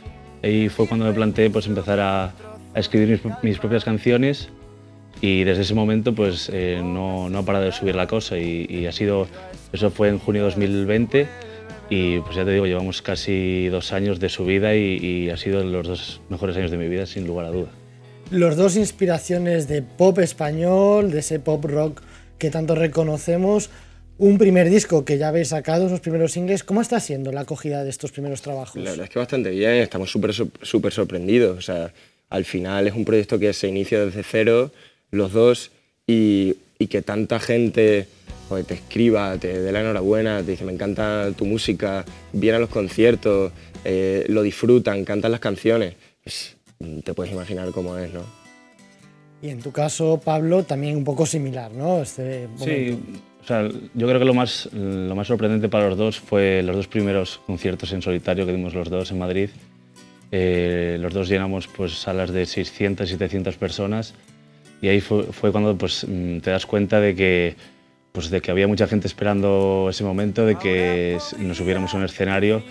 Y fue cuando me planteé pues, empezar a, escribir mis propias canciones y desde ese momento pues eh, no, no ha parado de subir la cosa y, y ha sido, eso fue en junio de 2020 y pues ya te digo, llevamos casi dos años de subida y, y ha sido los dos mejores años de mi vida sin lugar a duda. Los dos inspiraciones de pop español, de ese pop rock que tanto reconocemos. Un primer disco que ya habéis sacado, esos primeros singles. ¿Cómo está siendo la acogida de estos primeros trabajos? La verdad es que bastante bien, estamos súper súper sorprendidos. O sea, al final es un proyecto que se inicia desde cero, los dos, y, y que tanta gente joder, te escriba, te dé la enhorabuena, te dice me encanta tu música, vienen a los conciertos, eh, lo disfrutan, cantan las canciones. Pues, te puedes imaginar cómo es, ¿no? Y en tu caso, Pablo, también un poco similar, ¿no? Este Sí, o sea, yo creo que lo más, lo más sorprendente para los dos fue los dos primeros conciertos en solitario que dimos los dos en Madrid. Eh, los dos llenamos pues, salas de 600, 700 personas y ahí fue, fue cuando pues, mm, te das cuenta de que, pues, de que había mucha gente esperando ese momento, de que nos subiéramos a un escenario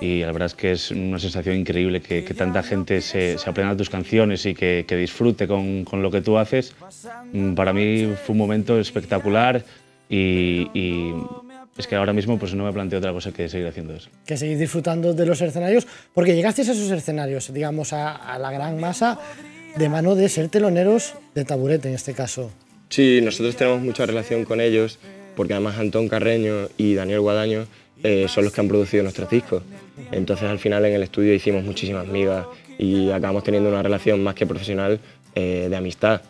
y la verdad es que es una sensación increíble que, que tanta gente se, se aprenda tus canciones y que, que disfrute con, con lo que tú haces. Mm, Para mí fue un momento espectacular y, y es que ahora mismo pues, no me planteo otra cosa que seguir haciendo eso. Que seguir disfrutando de los escenarios, porque llegasteis a esos escenarios, digamos, a, a la gran masa de mano de ser teloneros de taburete en este caso. Sí, nosotros tenemos mucha relación con ellos, porque además Antón Carreño y Daniel Guadaño eh, son los que han producido nuestros discos. Entonces al final en el estudio hicimos muchísimas migas y acabamos teniendo una relación más que profesional eh, de amistad.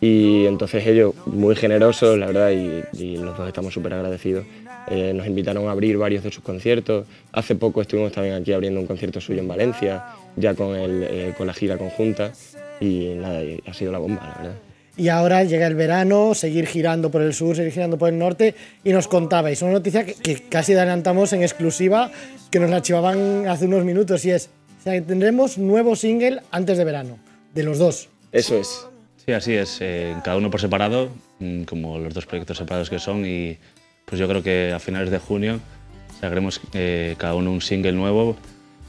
Y entonces ellos, muy generosos, la verdad, y, y los dos estamos súper agradecidos, eh, nos invitaron a abrir varios de sus conciertos. Hace poco estuvimos también aquí abriendo un concierto suyo en Valencia, ya con, el, eh, con la gira conjunta, y nada, y ha sido la bomba, la verdad. Y ahora llega el verano, seguir girando por el sur, seguir girando por el norte, y nos contabais una noticia que, que casi adelantamos en exclusiva, que nos la chivaban hace unos minutos, y es, o sea, tendremos nuevo single antes de verano, de los dos. Eso es. Sí, así es. eh, cada uno por separado, mm, como los dos proyectos separados que son, y pues yo creo que a finales de junio sacaremos eh, cada uno un single nuevo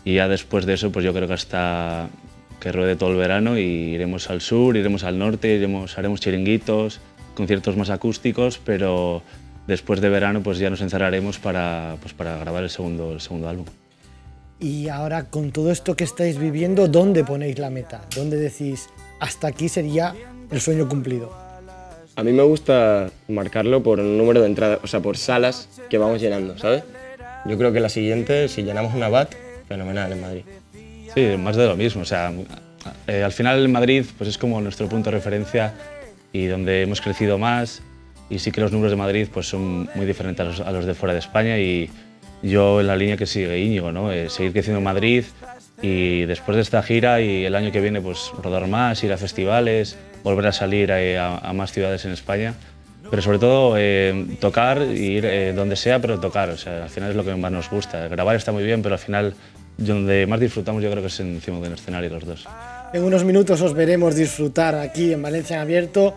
y ya después de eso, pues yo creo que hasta que ruede todo el verano y iremos al sur, iremos al norte, iremos, haremos chiringuitos, conciertos más acústicos, pero después de verano pues ya nos encerraremos para, pues para grabar el segundo, el segundo álbum. Y ahora, con todo esto que estáis viviendo, ¿dónde ponéis la meta? ¿Dónde decís, hasta aquí sería el sueño cumplido? A mí me gusta marcarlo por el número de entradas, o sea, por salas que vamos llenando, ¿sabes? Yo creo que la siguiente, si llenamos una BAT, fenomenal en Madrid. Sí, más de lo mismo. O sea, eh, al final Madrid pues es como nuestro punto de referencia y donde hemos crecido más. Y sí que los números de Madrid pues son muy diferentes a los, a los de fuera de España y yo en la línea que sigue Íñigo, ¿no? Eh, seguir creciendo en Madrid y después de esta gira y el año que viene pues rodar más, ir a festivales, volver a salir a, a más ciudades en España. Pero sobre todo eh, tocar, y ir eh, donde sea, pero tocar. O sea, al final es lo que más nos gusta. Grabar está muy bien, pero al final donde más disfrutamos yo creo que es encima del escenario los dos. En unos minutos os veremos disfrutar aquí en Valencia en abierto,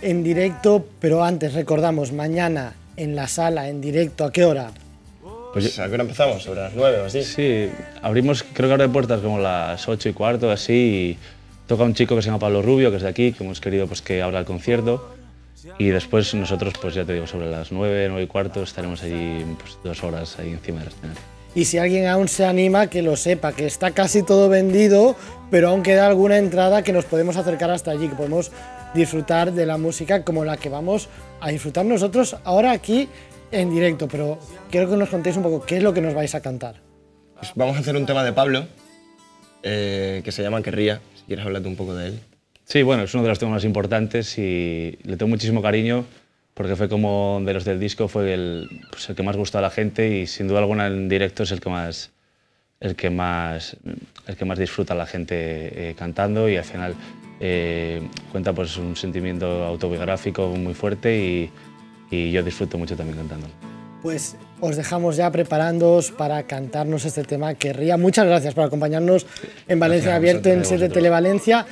en directo, pero antes recordamos, mañana en la sala, en directo, ¿a qué hora? Pues, ¿A qué hora empezamos? ¿Sobre las 9 o así? Sí, abrimos creo que ahora de puertas como las 8 y cuarto, así, y toca un chico que se llama Pablo Rubio, que es de aquí, que hemos querido pues, que abra el concierto. Y después nosotros, pues ya te digo, sobre las 9, 9 y cuarto estaremos allí pues, dos horas ahí encima del escenario. Y si alguien aún se anima, que lo sepa, que está casi todo vendido, pero aún queda alguna entrada que nos podemos acercar hasta allí, que podemos disfrutar de la música como la que vamos a disfrutar nosotros ahora aquí en directo. Pero quiero que nos contéis un poco qué es lo que nos vais a cantar. Pues vamos a hacer un tema de Pablo, eh, que se llama Querría, si quieres hablarte un poco de él. Sí, bueno, es uno de los temas más importantes y le tengo muchísimo cariño porque fue como de los del disco, fue el, pues el que más gustó a la gente y sin duda alguna en directo es el que más, el que más, el que más disfruta la gente eh, cantando y al final eh, cuenta pues un sentimiento autobiográfico muy fuerte y, y yo disfruto mucho también cantándolo. Pues os dejamos ya preparándoos para cantarnos este tema Querría. Muchas gracias por acompañarnos en Valencia Abierto en Sede Televalencia.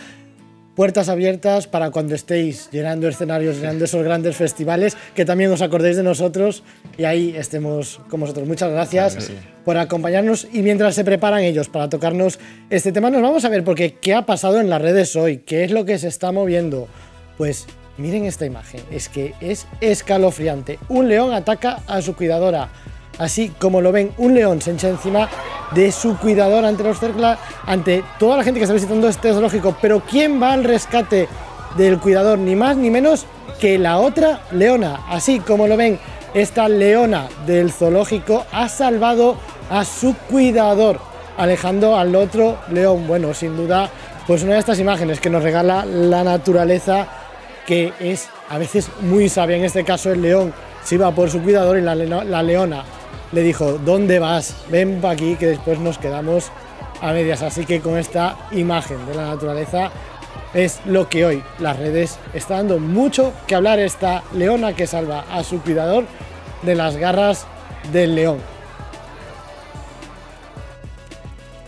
Puertas abiertas para cuando estéis llenando escenarios, llenando esos grandes festivales, que también os acordéis de nosotros y ahí estemos con vosotros. Muchas gracias que sí. por acompañarnos y mientras se preparan ellos para tocarnos este tema, nos vamos a ver porque qué ha pasado en las redes hoy, qué es lo que se está moviendo. Pues miren esta imagen, es que es escalofriante. Un león ataca a su cuidadora. Así como lo ven, un león se echa encima de su cuidador ante los cercla, ante toda la gente que está visitando este zoológico. Pero ¿quién va al rescate del cuidador? Ni más ni menos que la otra leona. Así como lo ven, esta leona del zoológico ha salvado a su cuidador, alejando al otro león. Bueno, sin duda, pues una de estas imágenes que nos regala la naturaleza, que es a veces muy sabia. En este caso, el león se iba por su cuidador y la, leona le dijo, ¿dónde vas? Ven pa' aquí que después nos quedamos a medias. Así que con esta imagen de la naturaleza es lo que hoy las redes está dando mucho que hablar esta leona que salva a su cuidador de las garras del león.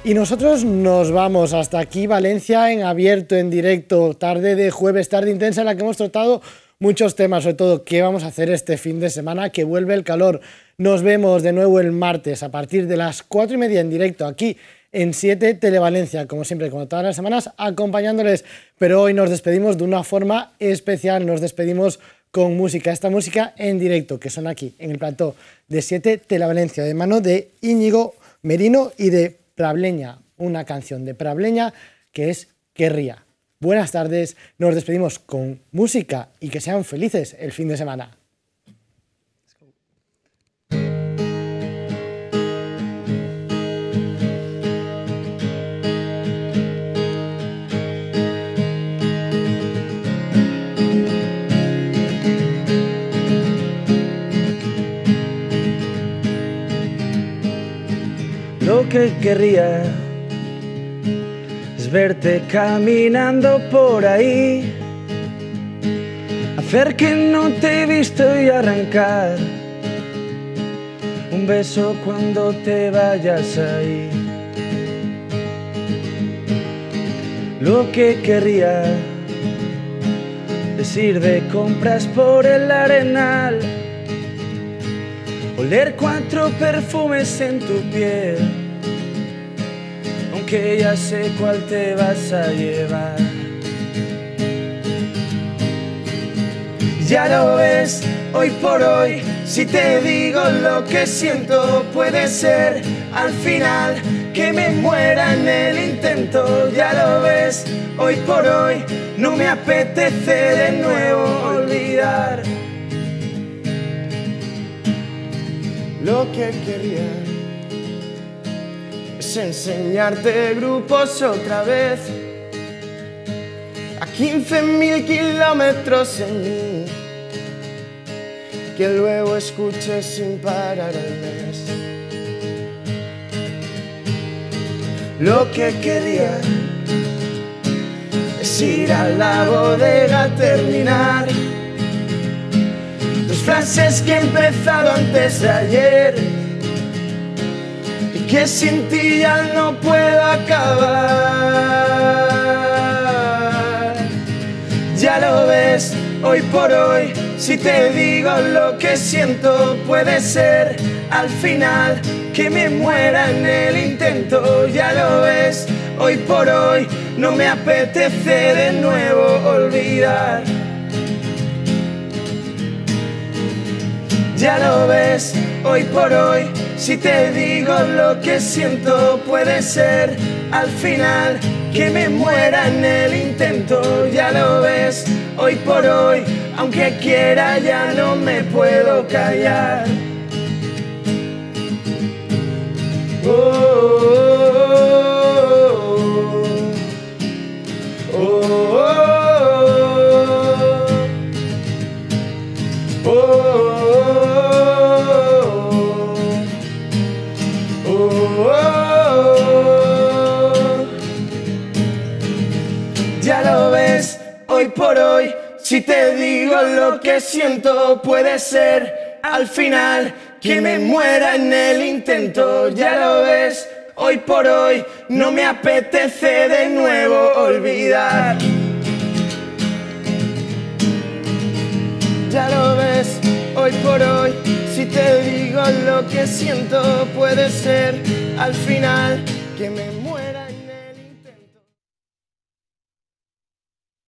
Y nosotros nos vamos hasta aquí, Valencia, en abierto, en directo, tarde de jueves, tarde intensa, en la que hemos tratado muchos temas, sobre todo qué vamos a hacer este fin de semana, que vuelve el calor. Nos vemos de nuevo el martes a partir de las cuatro y media en directo aquí en 7 Televalencia, como siempre, como todas las semanas, acompañándoles. Pero hoy nos despedimos de una forma especial, nos despedimos con música, esta música en directo, que son aquí, en el plató de 7 Televalencia, de mano de Íñigo Merino y de Prableña, una canción de Prableña que es Querría. Buenas tardes, nos despedimos con música y que sean felices el fin de semana. Querría es verte caminando por ahí, hacer que no te he visto y arrancar un beso cuando te vayas ahí. Lo que querría es ir de compras por el arenal, oler cuatro perfumes en tu piel, aunque ya sé cuál te vas a llevar. Ya lo ves, hoy por hoy, si te digo lo que siento, puede ser al final que me muera en el intento. Ya lo ves, hoy por hoy, no me apetece de nuevo olvidar lo que quería. Enseñarte grupos otra vez. A 15.000 kilómetros en mí que luego escuches sin parar el mes. Lo que quería es ir a la bodega a terminar. Dos frases que he empezado antes de ayer que sin ti ya no puedo acabar. Ya lo ves, hoy por hoy, si te digo lo que siento, puede ser al final que me muera en el intento. Ya lo ves, hoy por hoy, no me apetece de nuevo olvidar. Ya lo ves, hoy por hoy, si te digo lo que siento, puede ser al final que me muera en el intento. Ya lo ves, hoy por hoy, aunque quiera ya no me puedo callar. Oh, oh, por hoy, si te digo lo que siento, puede ser al final que me muera en el intento. Ya lo ves, hoy por hoy, no me apetece de nuevo olvidar. Ya lo ves, hoy por hoy, si te digo lo que siento, puede ser al final que me muera.